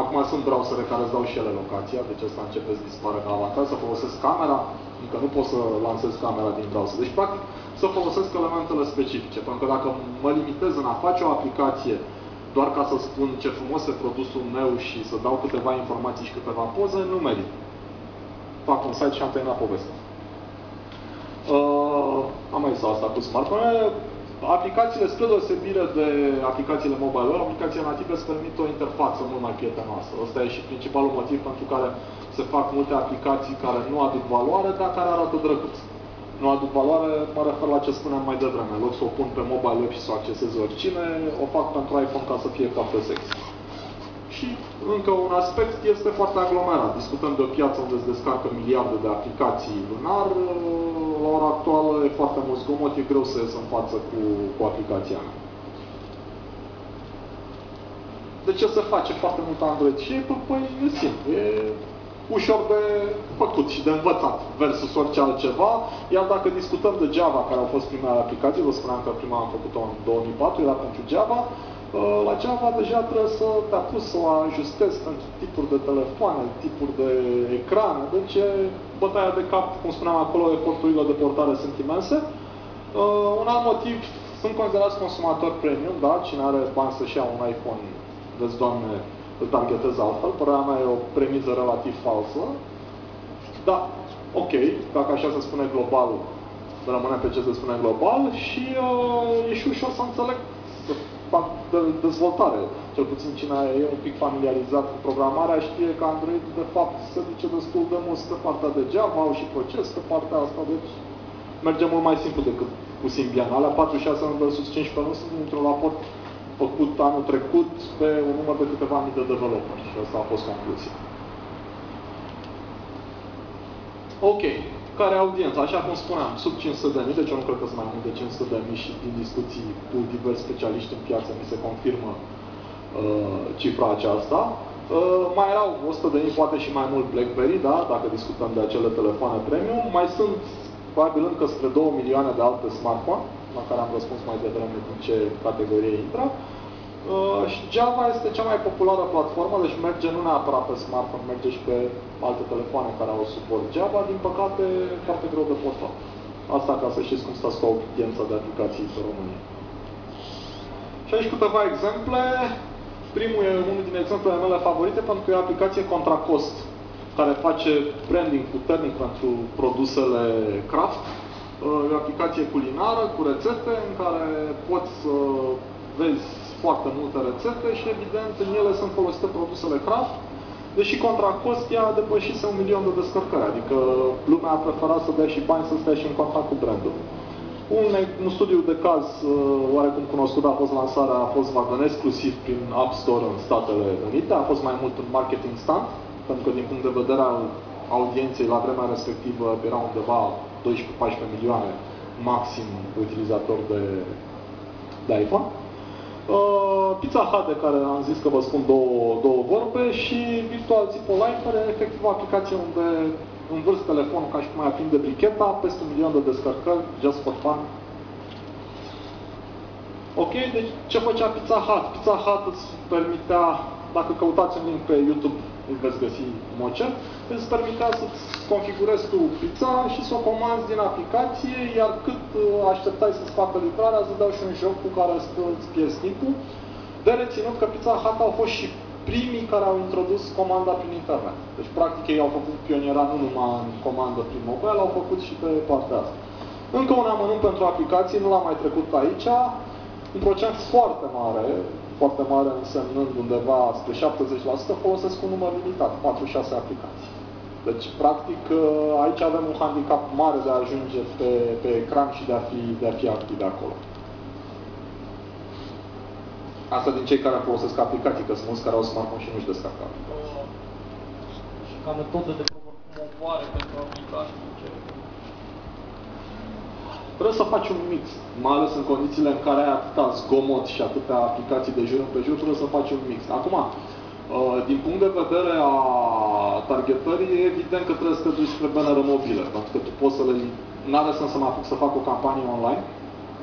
Acum sunt browsere care îți dau și ele locația, deci asta începe să dispară ca avantaj, să folosesc camera, încă nu pot să lansez camera din browser. Deci, practic, să folosesc elementele specifice, pentru că dacă mă limitez în a face o aplicație doar ca să spun ce frumos e produsul meu și să dau câteva informații și câteva poze, nu merit. Fac un site și am terminat povestea. Uh, am mai zis asta cu smartphone. Aplicațiile, spre deosebire de aplicațiile mobile web, aplicațiile native îți permit o interfață mult mai prietenoasă. Ăsta e și principalul motiv pentru care se fac multe aplicații care nu aduc valoare, dar care arată drăguț. Nu aduc valoare, mă refer la ce spuneam mai devreme. În loc să o pun pe mobile web și să o acceseze oricine, o fac pentru iPhone ca să fie foarte sexy. Și încă un aspect este foarte aglomerat. Discutăm de o piață unde se descarcă miliarde de aplicații lunar. La ora actuală e foarte mult zgomot, e greu să ies în față cu, cu aplicația mea. De ce se face foarte mult Android? Și păi, e simplu, e ușor de făcut și de învățat versus orice altceva. Iar dacă discutăm de Java, care au fost primele aplicații, vă spuneam că prima am făcut-o în 2004, era pentru Java, Uh, la Java deja trebuie să te apuci să o ajustezi pentru tipuri de telefoane, tipuri de ecrane, deci e bătaia de cap, cum spuneam acolo, eforturile de portare sunt imense. Uh, un alt motiv, sunt considerați consumatori premium, da, cine are bani să-și ia un iPhone, vezi, doamne, îl targetez altfel, părerea mea e o premiză relativ falsă. Da, ok, dacă așa se spune global, rămânem pe ce se spune global și uh, e și ușor să înțeleg de dezvoltare. Cel puțin cine e un pic familiarizat cu programarea știe că Android de fapt se duce destul de mult pe partea de Java, au și proces pe partea asta, deci merge mult mai simplu decât cu Symbian. Alea 46 versus 15 nu sunt dintr-un raport făcut anul trecut pe un număr de câteva mii de developeri și asta a fost concluzia. Ok, care audiență, așa cum spuneam, sub 500 de mii, deci eu nu cred că sunt mai mult de 500 de mii și din discuții cu diversi specialiști în piață mi se confirmă uh, cifra aceasta. Uh, mai erau 100 de mii, poate și mai mult BlackBerry, da, dacă discutăm de acele telefoane premium. Mai sunt probabil încă spre 2 milioane de alte smartphone, la care am răspuns mai devreme din ce categorie intră. Uh, și Java este cea mai populară platformă, deci merge nu neapărat pe smartphone, merge și pe alte telefoane care au suport Java, din păcate foarte greu de portat. Asta ca să știți cum stați cu audiența de aplicații pe România. Și aici câteva exemple. Primul e unul din exemplele mele favorite pentru că e o aplicație contra cost care face branding puternic pentru produsele craft. Uh, e o aplicație culinară cu rețete în care poți să vezi foarte multe rețete și evident în ele sunt folosite produsele craft, deși contra cost ea depășise un milion de descărcări, adică lumea a preferat să dea și bani să stea și în contact cu brandul. Un, un studiu de caz uh, oarecum cunoscut a fost lansarea, a fost vagă exclusiv prin App Store în Statele Unite, a fost mai mult un marketing stand, pentru că din punct de vedere al audienței la vremea respectivă era undeva 12-14 milioane maxim utilizatori de, de iPhone. Uh, Pizza Hut, de care am zis că vă spun două, două vorbe, și Virtual Zippo Live, care e efectiv o aplicație unde învârți telefonul ca și cum ai aprinde bricheta, peste un milion de descărcări, just for fun. Ok, deci ce făcea Pizza Hut? Pizza Hut îți permitea, dacă căutați un link pe YouTube, îl veți găsi moce, îți permitea să-ți configurezi tu pizza și să o comanzi din aplicație, iar cât uh, așteptai să-ți facă livrarea, îți dau și un joc cu care îți pierzi timpul. De reținut că Pizza Hut au fost și primii care au introdus comanda prin internet. Deci, practic, ei au făcut pioniera nu numai în comandă prin mobile, au făcut și pe partea asta. Încă un amănunt pentru aplicații, nu l-am mai trecut aici, un procent foarte mare, foarte mare însemnând undeva spre 70%, folosesc un număr limitat, 4-6 aplicații. Deci, practic, aici avem un handicap mare de a ajunge pe, pe ecran și de a fi, de a fi activ acolo. Asta din cei care folosesc aplicații, că sunt mulți care au smartphone și nu-și descarcă. Și ca metodă de promovare pentru aplicații, ce Trebuie să faci un mix, mai ales în condițiile în care ai atâta zgomot și atâtea aplicații de jur împrejur, trebuie să faci un mix. Acum, uh, din punct de vedere a targetării, e evident că trebuie să te duci spre banneră mobile, pentru că tu poți să le... N-are sens să mă apuc să fac o campanie online,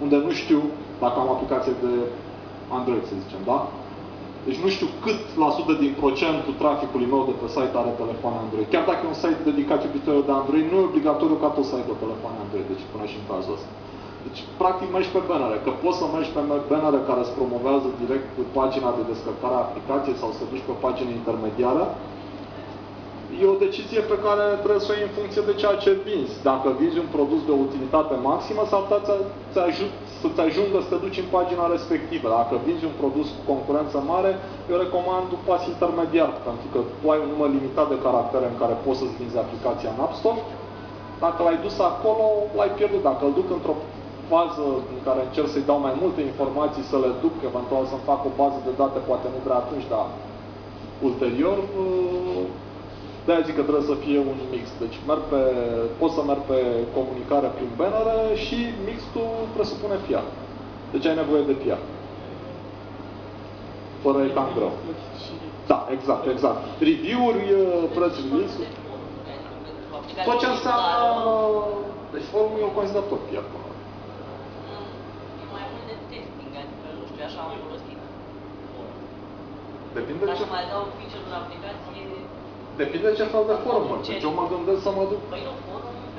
unde nu știu dacă am aplicație de Android, să zicem, da? Deci nu știu cât la sută din procentul traficului meu de pe site are telefon Android. Chiar dacă e un site dedicat iubitorilor de Android, nu e obligatoriu ca tot să aibă telefon Android, deci până și în cazul ăsta. Deci, practic, mergi pe bannere, că poți să mergi pe bannere care îți promovează direct pagina de descărcare a aplicației sau să duci pe pagina intermediară, e o decizie pe care trebuie să o iei în funcție de ceea ce vinzi. Dacă vinzi un produs de utilitate maximă, s-ar putea să să-ți ajungă să te duci în pagina respectivă. Dacă vinzi un produs cu concurență mare, eu recomand un pas intermediar, pentru că tu ai un număr limitat de caractere în care poți să-ți vinzi aplicația în App Store. Dacă l-ai dus acolo, l-ai pierdut. Dacă îl duc într-o fază în care încerc să-i dau mai multe informații, să le duc, eventual să-mi fac o bază de date, poate nu vrea atunci, dar ulterior, de-aia zic că trebuie să fie un mix. Deci merg pe, pot să merg pe comunicare prin bannere și mixul presupune fiat. Deci ai nevoie de fiat. Fără e cam greu. Da, exact, exact. Review-uri, preț release tot ce înseamnă... Deci forumul eu consider tot fiat până E mai mult de testing, adică nu știu, așa am folosit. Depinde Ca ce... să mai dau feature-ul în aplicație, Depinde ce fel de forum. Deci eu mă gândesc să mă duc păi nu, forumul pentru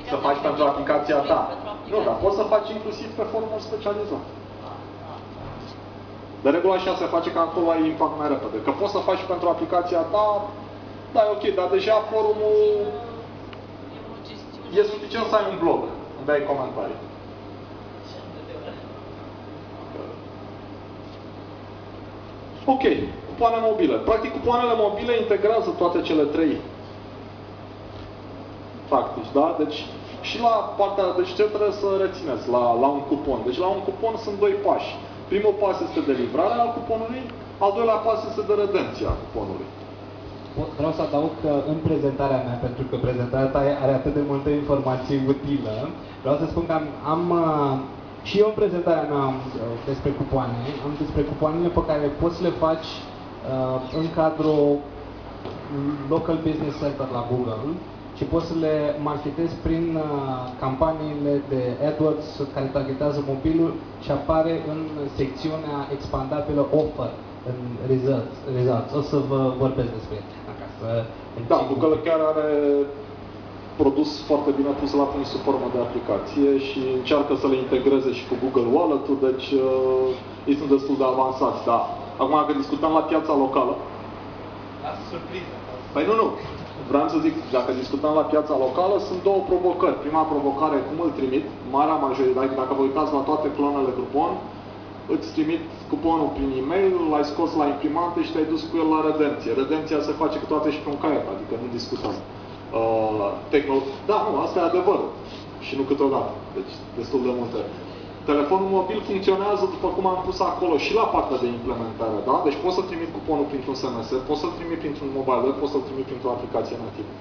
aplicația să faci pentru aplicația ta. Pentru Nu, dar aplicație. poți să faci inclusiv pe forumuri specializate. De regulă așa se face că acolo ai impact mai repede. Că poți să faci pentru aplicația ta, da, e ok, dar deja forumul E o gestiune e suficient să ai un blog unde ai comentarii. Ok, cupoane mobile. Practic, cupoanele mobile integrează toate cele trei tactici, da? Deci, și la partea, deci ce trebuie să rețineți la, la un cupon? Deci la un cupon sunt doi pași. Primul pas este de livrare al cuponului, al doilea pas este de redenție a cuponului. Pot- Vreau să adaug că în prezentarea mea, pentru că prezentarea ta are atât de multă informație utilă, vreau să spun că am, am uh, și eu în prezentarea mea am uh, despre cupoane, am despre cupoanele pe care poți să le faci uh, în cadrul Local Business Center la Google și poți să le marketezi prin uh, campaniile de AdWords care targetează mobilul și apare în secțiunea expandabilă Offer în results. results. O să vă vorbesc despre ele. Ca să Da, înțeleg un Google pic. chiar are produs foarte bine pus la punct sub formă de aplicație și încearcă să le integreze și cu Google Wallet-ul, deci uh, ei sunt destul de avansați, da. Acum, că discutăm la piața locală, Lasă surpriză. Păi nu, nu. Vreau să zic, dacă discutăm la piața locală, sunt două provocări. Prima provocare, cum îl trimit, marea majoritate, dacă vă uitați la toate clonele Groupon, îți trimit cuponul prin e-mail, l-ai scos la imprimante și te-ai dus cu el la redenție. Redenția se face câteodată și pe un caiet, adică nu discutăm. Uh, techno- da, nu, asta e adevărul. Și nu câteodată. Deci, destul de multe. Telefonul mobil funcționează după cum am pus acolo și la partea de implementare, da? Deci poți să trimit cuponul printr-un SMS, poți să-l trimit printr-un mobile web, poți să-l trimit printr-o aplicație nativă.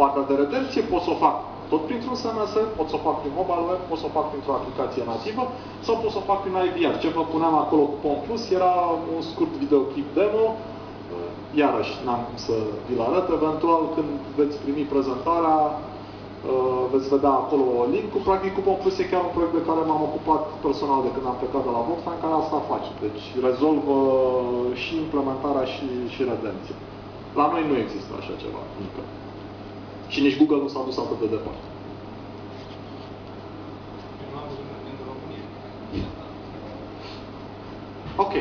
Partea de redenție pot să o fac tot printr-un SMS, pot să o fac prin mobile web, pot să o fac printr-o aplicație nativă sau pot să o fac prin IVR. Ce vă puneam acolo cupon plus era un scurt videoclip demo, iarăși n-am cum să vi-l arăt, eventual când veți primi prezentarea, Uh, veți vedea acolo link-ul. Practic, Coupon Plus e chiar un proiect de care m-am ocupat personal de când am plecat de la Volkswagen, care asta face. Deci rezolvă și implementarea și, și redenția. La noi nu există așa ceva, încă. Și nici Google nu s-a dus atât de departe. Ok.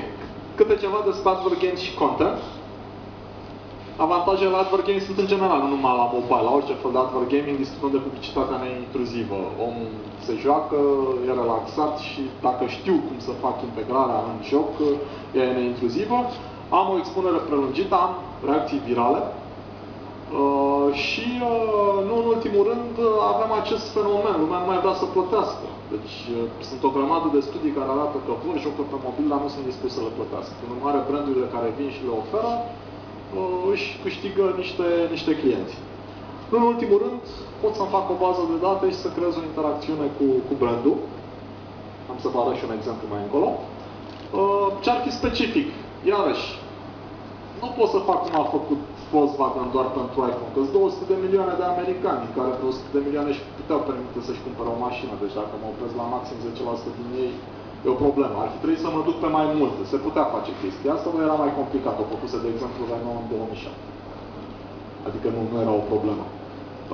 câte ceva despre Advert Games și content. Avantajele Advert Games sunt în general, nu numai la mobile, la orice fel de Advert Gaming, discutăm de publicitatea neintruzivă. Omul se joacă, e relaxat și dacă știu cum să fac integrarea în joc, e neintruzivă. Am o expunere prelungită, am reacții virale, Uh, și, uh, nu în ultimul rând, uh, avem acest fenomen, lumea nu mai vrea să plătească. Deci uh, sunt o grămadă de studii care arată că vor jocă pe mobil, dar nu sunt dispuse să le plătească. În urmare, brandurile care vin și le oferă, uh, își câștigă niște, niște clienți. Nu în ultimul rând, pot să-mi fac o bază de date și să creez o interacțiune cu, cu brandul. Am să vă arăt și un exemplu mai încolo. Uh, ce ar fi specific? Iarăși, nu pot să fac cum a făcut Volkswagen doar pentru iPhone, că 200 de milioane de americani care pe 100 de milioane și puteau permite să-și cumpere o mașină, deci dacă mă opresc la maxim 10% din ei, e o problemă. Ar fi trebuit să mă duc pe mai multe, se putea face chestia asta, nu era mai complicat, o făcuse de exemplu Renault în 2007. Adică nu, nu era o problemă.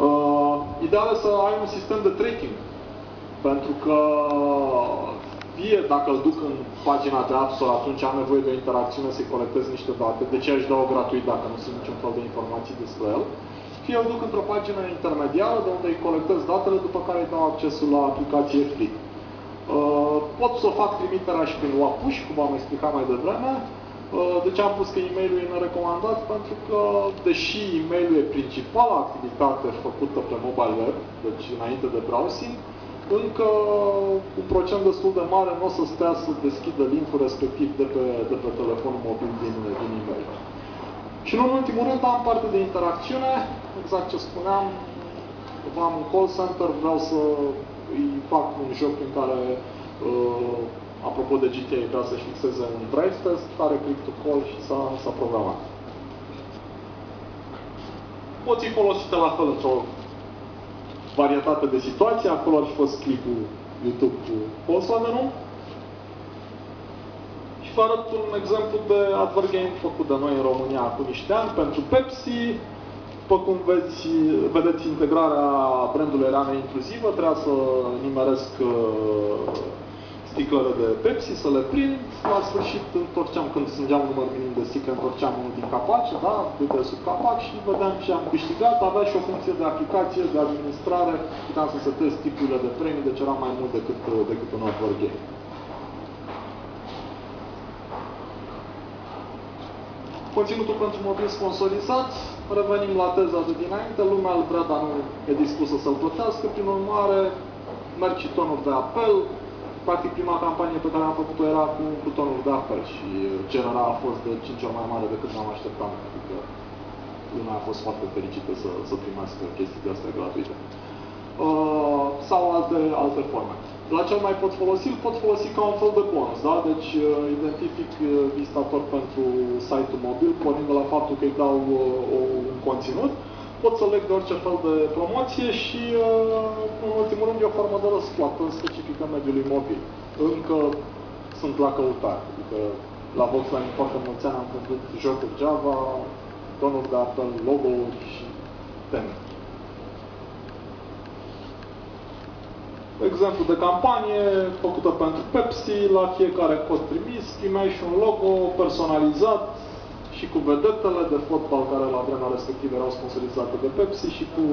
Uh, ideal e să ai un sistem de tracking, pentru că fie dacă îl duc în pagina de App Store, atunci am nevoie de o interacțiune să-i colectez niște date, de ce aș da-o gratuit dacă nu sunt niciun fel de informații despre el, fie îl duc într-o pagină intermediară de unde îi colectez datele, după care îi dau accesul la aplicație free. Uh, pot să fac trimiterea și prin WAPUSH, cum am explicat mai devreme. Uh, de ce am pus că e-mailul e nerecomandat? Pentru că, deși e-mailul e principala activitate făcută pe mobile web, deci înainte de browsing, încă un procent destul de mare nu o să stea să deschidă linkul respectiv de pe, de pe telefonul mobil din, din e-mail. Și nu în ultimul rând am parte de interacțiune, exact ce spuneam, am un call center, vreau să îi fac un joc în care, uh, apropo de GTA, vrea să-și fixeze un drive test, are click to call și s-a, s-a programat. Poți fi folosite la fel într-o varietate de situații. Acolo ar fi fost clipul YouTube cu Volkswagen-ul. Și vă arăt un exemplu de advert game făcut de noi în România cu niște ani pentru Pepsi. După cum veți, vedeți, integrarea brandului era inclusivă, trebuia să nimeresc uh, sticlele de Pepsi, să le prind. La sfârșit întorceam, când strângeam număr minim de sticle, întorceam unul din capace, da, de sub capac și vedeam ce am câștigat. Avea și o funcție de aplicație, de administrare, puteam să setez tipurile de premii, deci era mai mult decât, decât un advert game. Conținutul pentru mobil sponsorizat, revenim la teza de dinainte, lumea îl vrea, dar nu e dispusă să-l plătească, prin urmare, merg și tonuri de apel, practic prima campanie pe care am făcut-o era cu, cu tonul de apel și cererea a fost de 5 ori mai mare decât m-am așteptat. Adică lumea a fost foarte fericită să, să primească chestii de astea gratuite. Uh, sau alte, alte forme. La ce mai pot folosi? Îl pot folosi ca un fel de bonus, da? Deci uh, identific uh, vizitator pentru site-ul mobil, pornind de la faptul că îi dau uh, un conținut, pot să leg de orice fel de promoție și, uh, în ultimul rând, e o formă de răsplată specifică mediului mobil. Încă sunt la căutare. Adică la Volkswagen foarte mulți ani am vândut jocuri Java, tonuri de apel, logo-uri și teme. Exemplu de campanie făcută pentru Pepsi, la fiecare cod trimis, primeai și un logo personalizat, și cu vedetele de fotbal care la vremea respectivă erau sponsorizate de Pepsi și cu,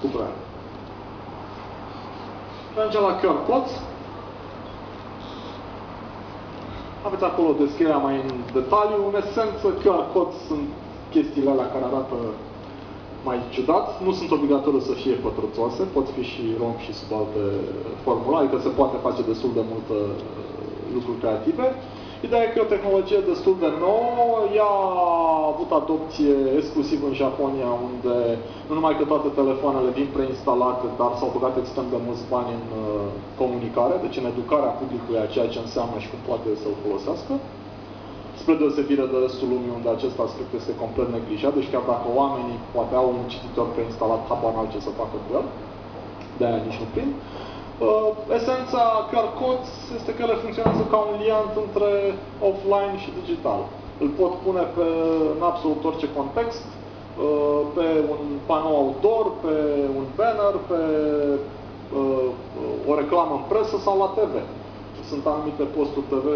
cu brand. Mergem la QR Codes. Aveți acolo descrierea mai în detaliu. În esență, QR Codes sunt chestiile alea care arată mai ciudat. Nu sunt obligatoriu să fie pătrățoase, pot fi și rom și sub alte formule, adică se poate face destul de multe lucruri creative. Ideea e că e o tehnologie destul de nouă, ea a avut adopție exclusiv în Japonia, unde nu numai că toate telefoanele vin preinstalate, dar s-au băgat extrem de mulți bani în uh, comunicare, deci în educarea publicului a ceea ce înseamnă și cum poate să-l folosească. Spre deosebire de restul lumii, unde acest aspect este complet neglijat, deci chiar dacă oamenii poate au un cititor preinstalat, habar n ce să facă cu el, de-aia nici nu prind. Uh, esența QR codes este că ele funcționează ca un liant între offline și digital. Îl pot pune pe, în absolut orice context, uh, pe un panou outdoor, pe un banner, pe uh, o reclamă în presă sau la TV. Sunt anumite posturi TV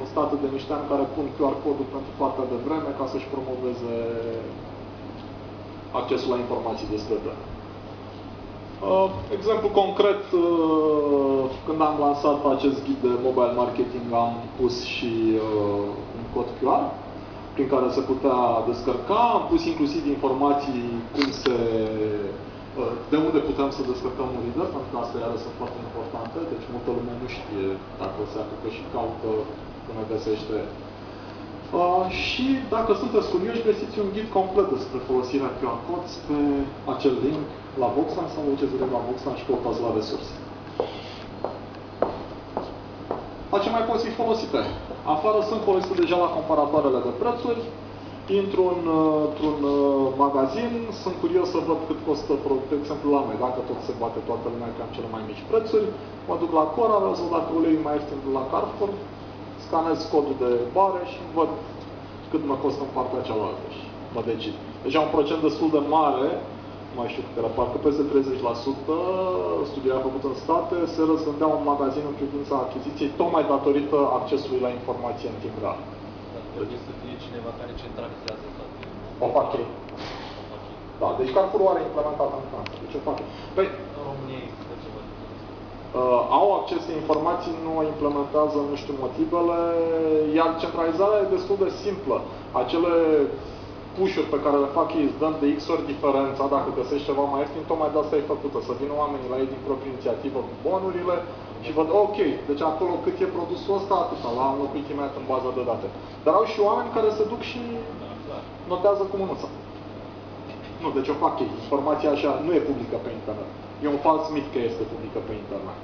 în state de niște ani care pun QR codul pentru foarte devreme ca să-și promoveze accesul la informații despre brand. Uh, exemplu concret, uh, când am lansat acest ghid de mobile marketing, am pus și uh, un cod QR prin care se putea descărca. Am pus inclusiv informații cum se, uh, de unde putem să descărcăm un reader, pentru că astea iară sunt foarte importante, deci multă lume nu știe dacă se apucă și caută până găsește Uh, și dacă sunteți curioși, găsiți un ghid complet despre folosirea QR codes pe acel link la Voxan sau duceți direct la Voxan și căutați la resurse. La ce mai pot fi folosite? Afară sunt folosite deja la comparatoarele de prețuri. Intru în, uh, într-un uh, magazin, sunt curios să văd cât costă, de exemplu la noi, dacă tot se bate toată lumea că am cele mai mici prețuri, mă duc la Cora, vreau să văd dacă uleiul mai ieftin de la Carrefour, scanez codul de bare și văd cât mă costă în partea cealaltă și mă decid. Deja un procent destul de mare, nu mai știu cât era, parcă peste 30%, studiul făcut în state, se răzgândea un magazin în privința achiziției, tocmai datorită accesului la informație în timp real. Trebuie să fie cineva care centralizează toate. O fac ei. Da, deci Carrefour are implementat în Franța. Deci o fac ei. Păi, În România există ceva de genul ăsta. uh, au acces la informații, nu o implementează, nu știu motivele, iar centralizarea e destul de simplă. Acele push-uri pe care le fac ei îți dăm de X ori diferența, dacă găsești ceva mai ieftin, tocmai de asta e făcută, să vină oamenii la ei din proprie inițiativă cu bonurile și văd, ok, deci acolo cât e produsul ăsta, atâta, l-am înlocuit imediat în baza de date. Dar au și oameni care se duc și notează cu mânuța. Nu, deci o fac ei. Informația așa nu e publică pe internet. E un fals mit că este publică pe internet.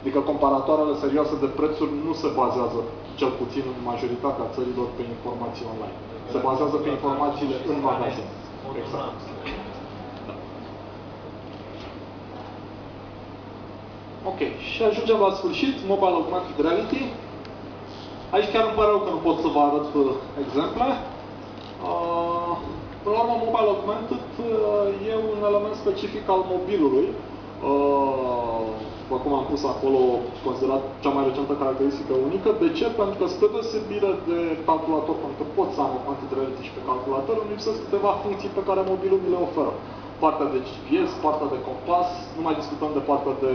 Adică comparatoarele serioase de prețuri nu se bazează, cel puțin în majoritatea țărilor, pe informații online. Se bazează pe informațiile în magazin. Exact. Ok, și ajungem la sfârșit, Mobile Augmented Reality. Aici chiar îmi pare rău că nu pot să vă arăt uh, exemple. Uh, Până la urmă, Mobile Augmented uh, e un element specific al mobilului. Uh, După cum am pus acolo, considerat cea mai recentă caracteristică unică. De ce? Pentru că spre deosebire de calculator, pentru că pot să am augmented reality și pe calculator, îmi lipsesc câteva funcții pe care mobilul mi le oferă. Partea de GPS, partea de compas, nu mai discutăm de partea de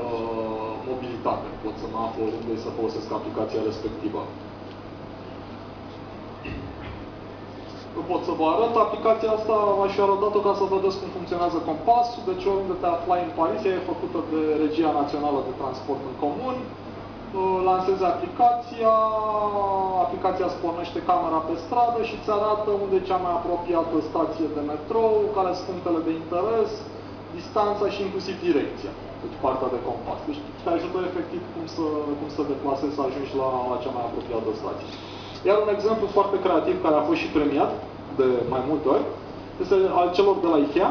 uh, mobilitate. Pot să mă aflu oriunde să folosesc aplicația respectivă. Nu pot să vă arăt. Aplicația asta aș fi arătat-o ca să vedeți cum funcționează compasul. Deci oriunde te aflai în Paris, ea e făcută de Regia Națională de Transport în Comun. Uh, Lansezi aplicația, aplicația îți pornește camera pe stradă și îți arată unde e cea mai apropiată stație de metrou, care sunt punctele de interes, distanța și inclusiv direcția. Deci partea de compas. Deci te ajută efectiv cum să, cum să deplasezi să ajungi la, la cea mai apropiată stație. Iar un exemplu foarte creativ care a fost și premiat de mai multe ori este al celor de la IKEA.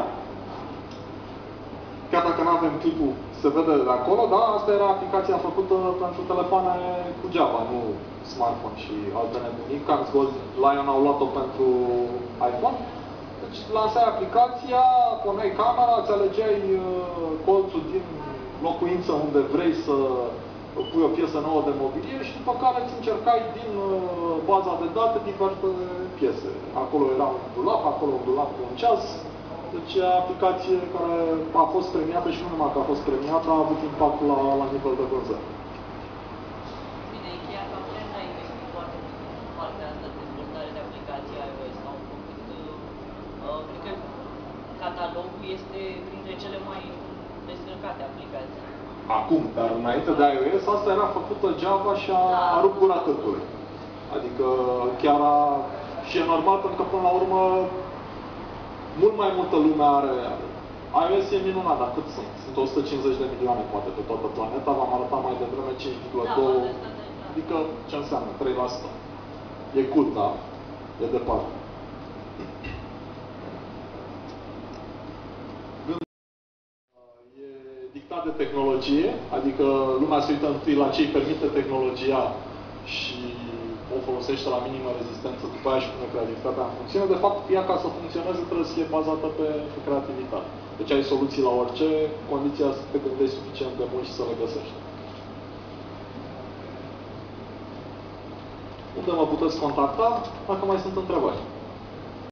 Chiar dacă nu avem clipul, se vede de acolo, da? Asta era aplicația făcută pentru telefoane cu Java, nu smartphone și alte nebunii. Cams Gold Lion au luat-o pentru iPhone. Deci lansai aplicația, puneai camera, îți alegeai uh, colțul din locuință unde vrei să pui o piesă nouă de mobilier și după care îți încercai din uh, baza de date diverse piese. Acolo era un dulap, acolo un dulap cu un ceas. Deci e aplicație care a fost premiată și nu numai că a fost premiată, a avut impact la, la nivel de vânzări. Bine, Ikea ca brand a investit foarte mult în partea asta de dezvoltare de aplicații iOS. Au făcut, uh, cred că catalogul este printre cele mai descărcate aplicații. Acum, dar înainte de iOS, asta era făcută Java și a, a rupt gura cârcului. Adică chiar a... Și e normal pentru că până la urmă mult mai multă lume are iOS e minunat, dar cât sunt? Sunt 150 de milioane poate pe toată planeta, v-am arătat mai devreme 5,2 Da, vorbesc de asta, da. Adică ce înseamnă? 3%. E cool, da? E departe. uitat de tehnologie, adică lumea se uită întâi la ce îi permite tehnologia și o folosește la minimă rezistență, după aia și pune creativitatea în funcțiune. De fapt, ea ca să funcționeze trebuie să fie bazată pe, pe creativitate. Deci ai soluții la orice, condiția să te gândești suficient de mult și să le găsești. Unde mă puteți contacta dacă mai sunt întrebări.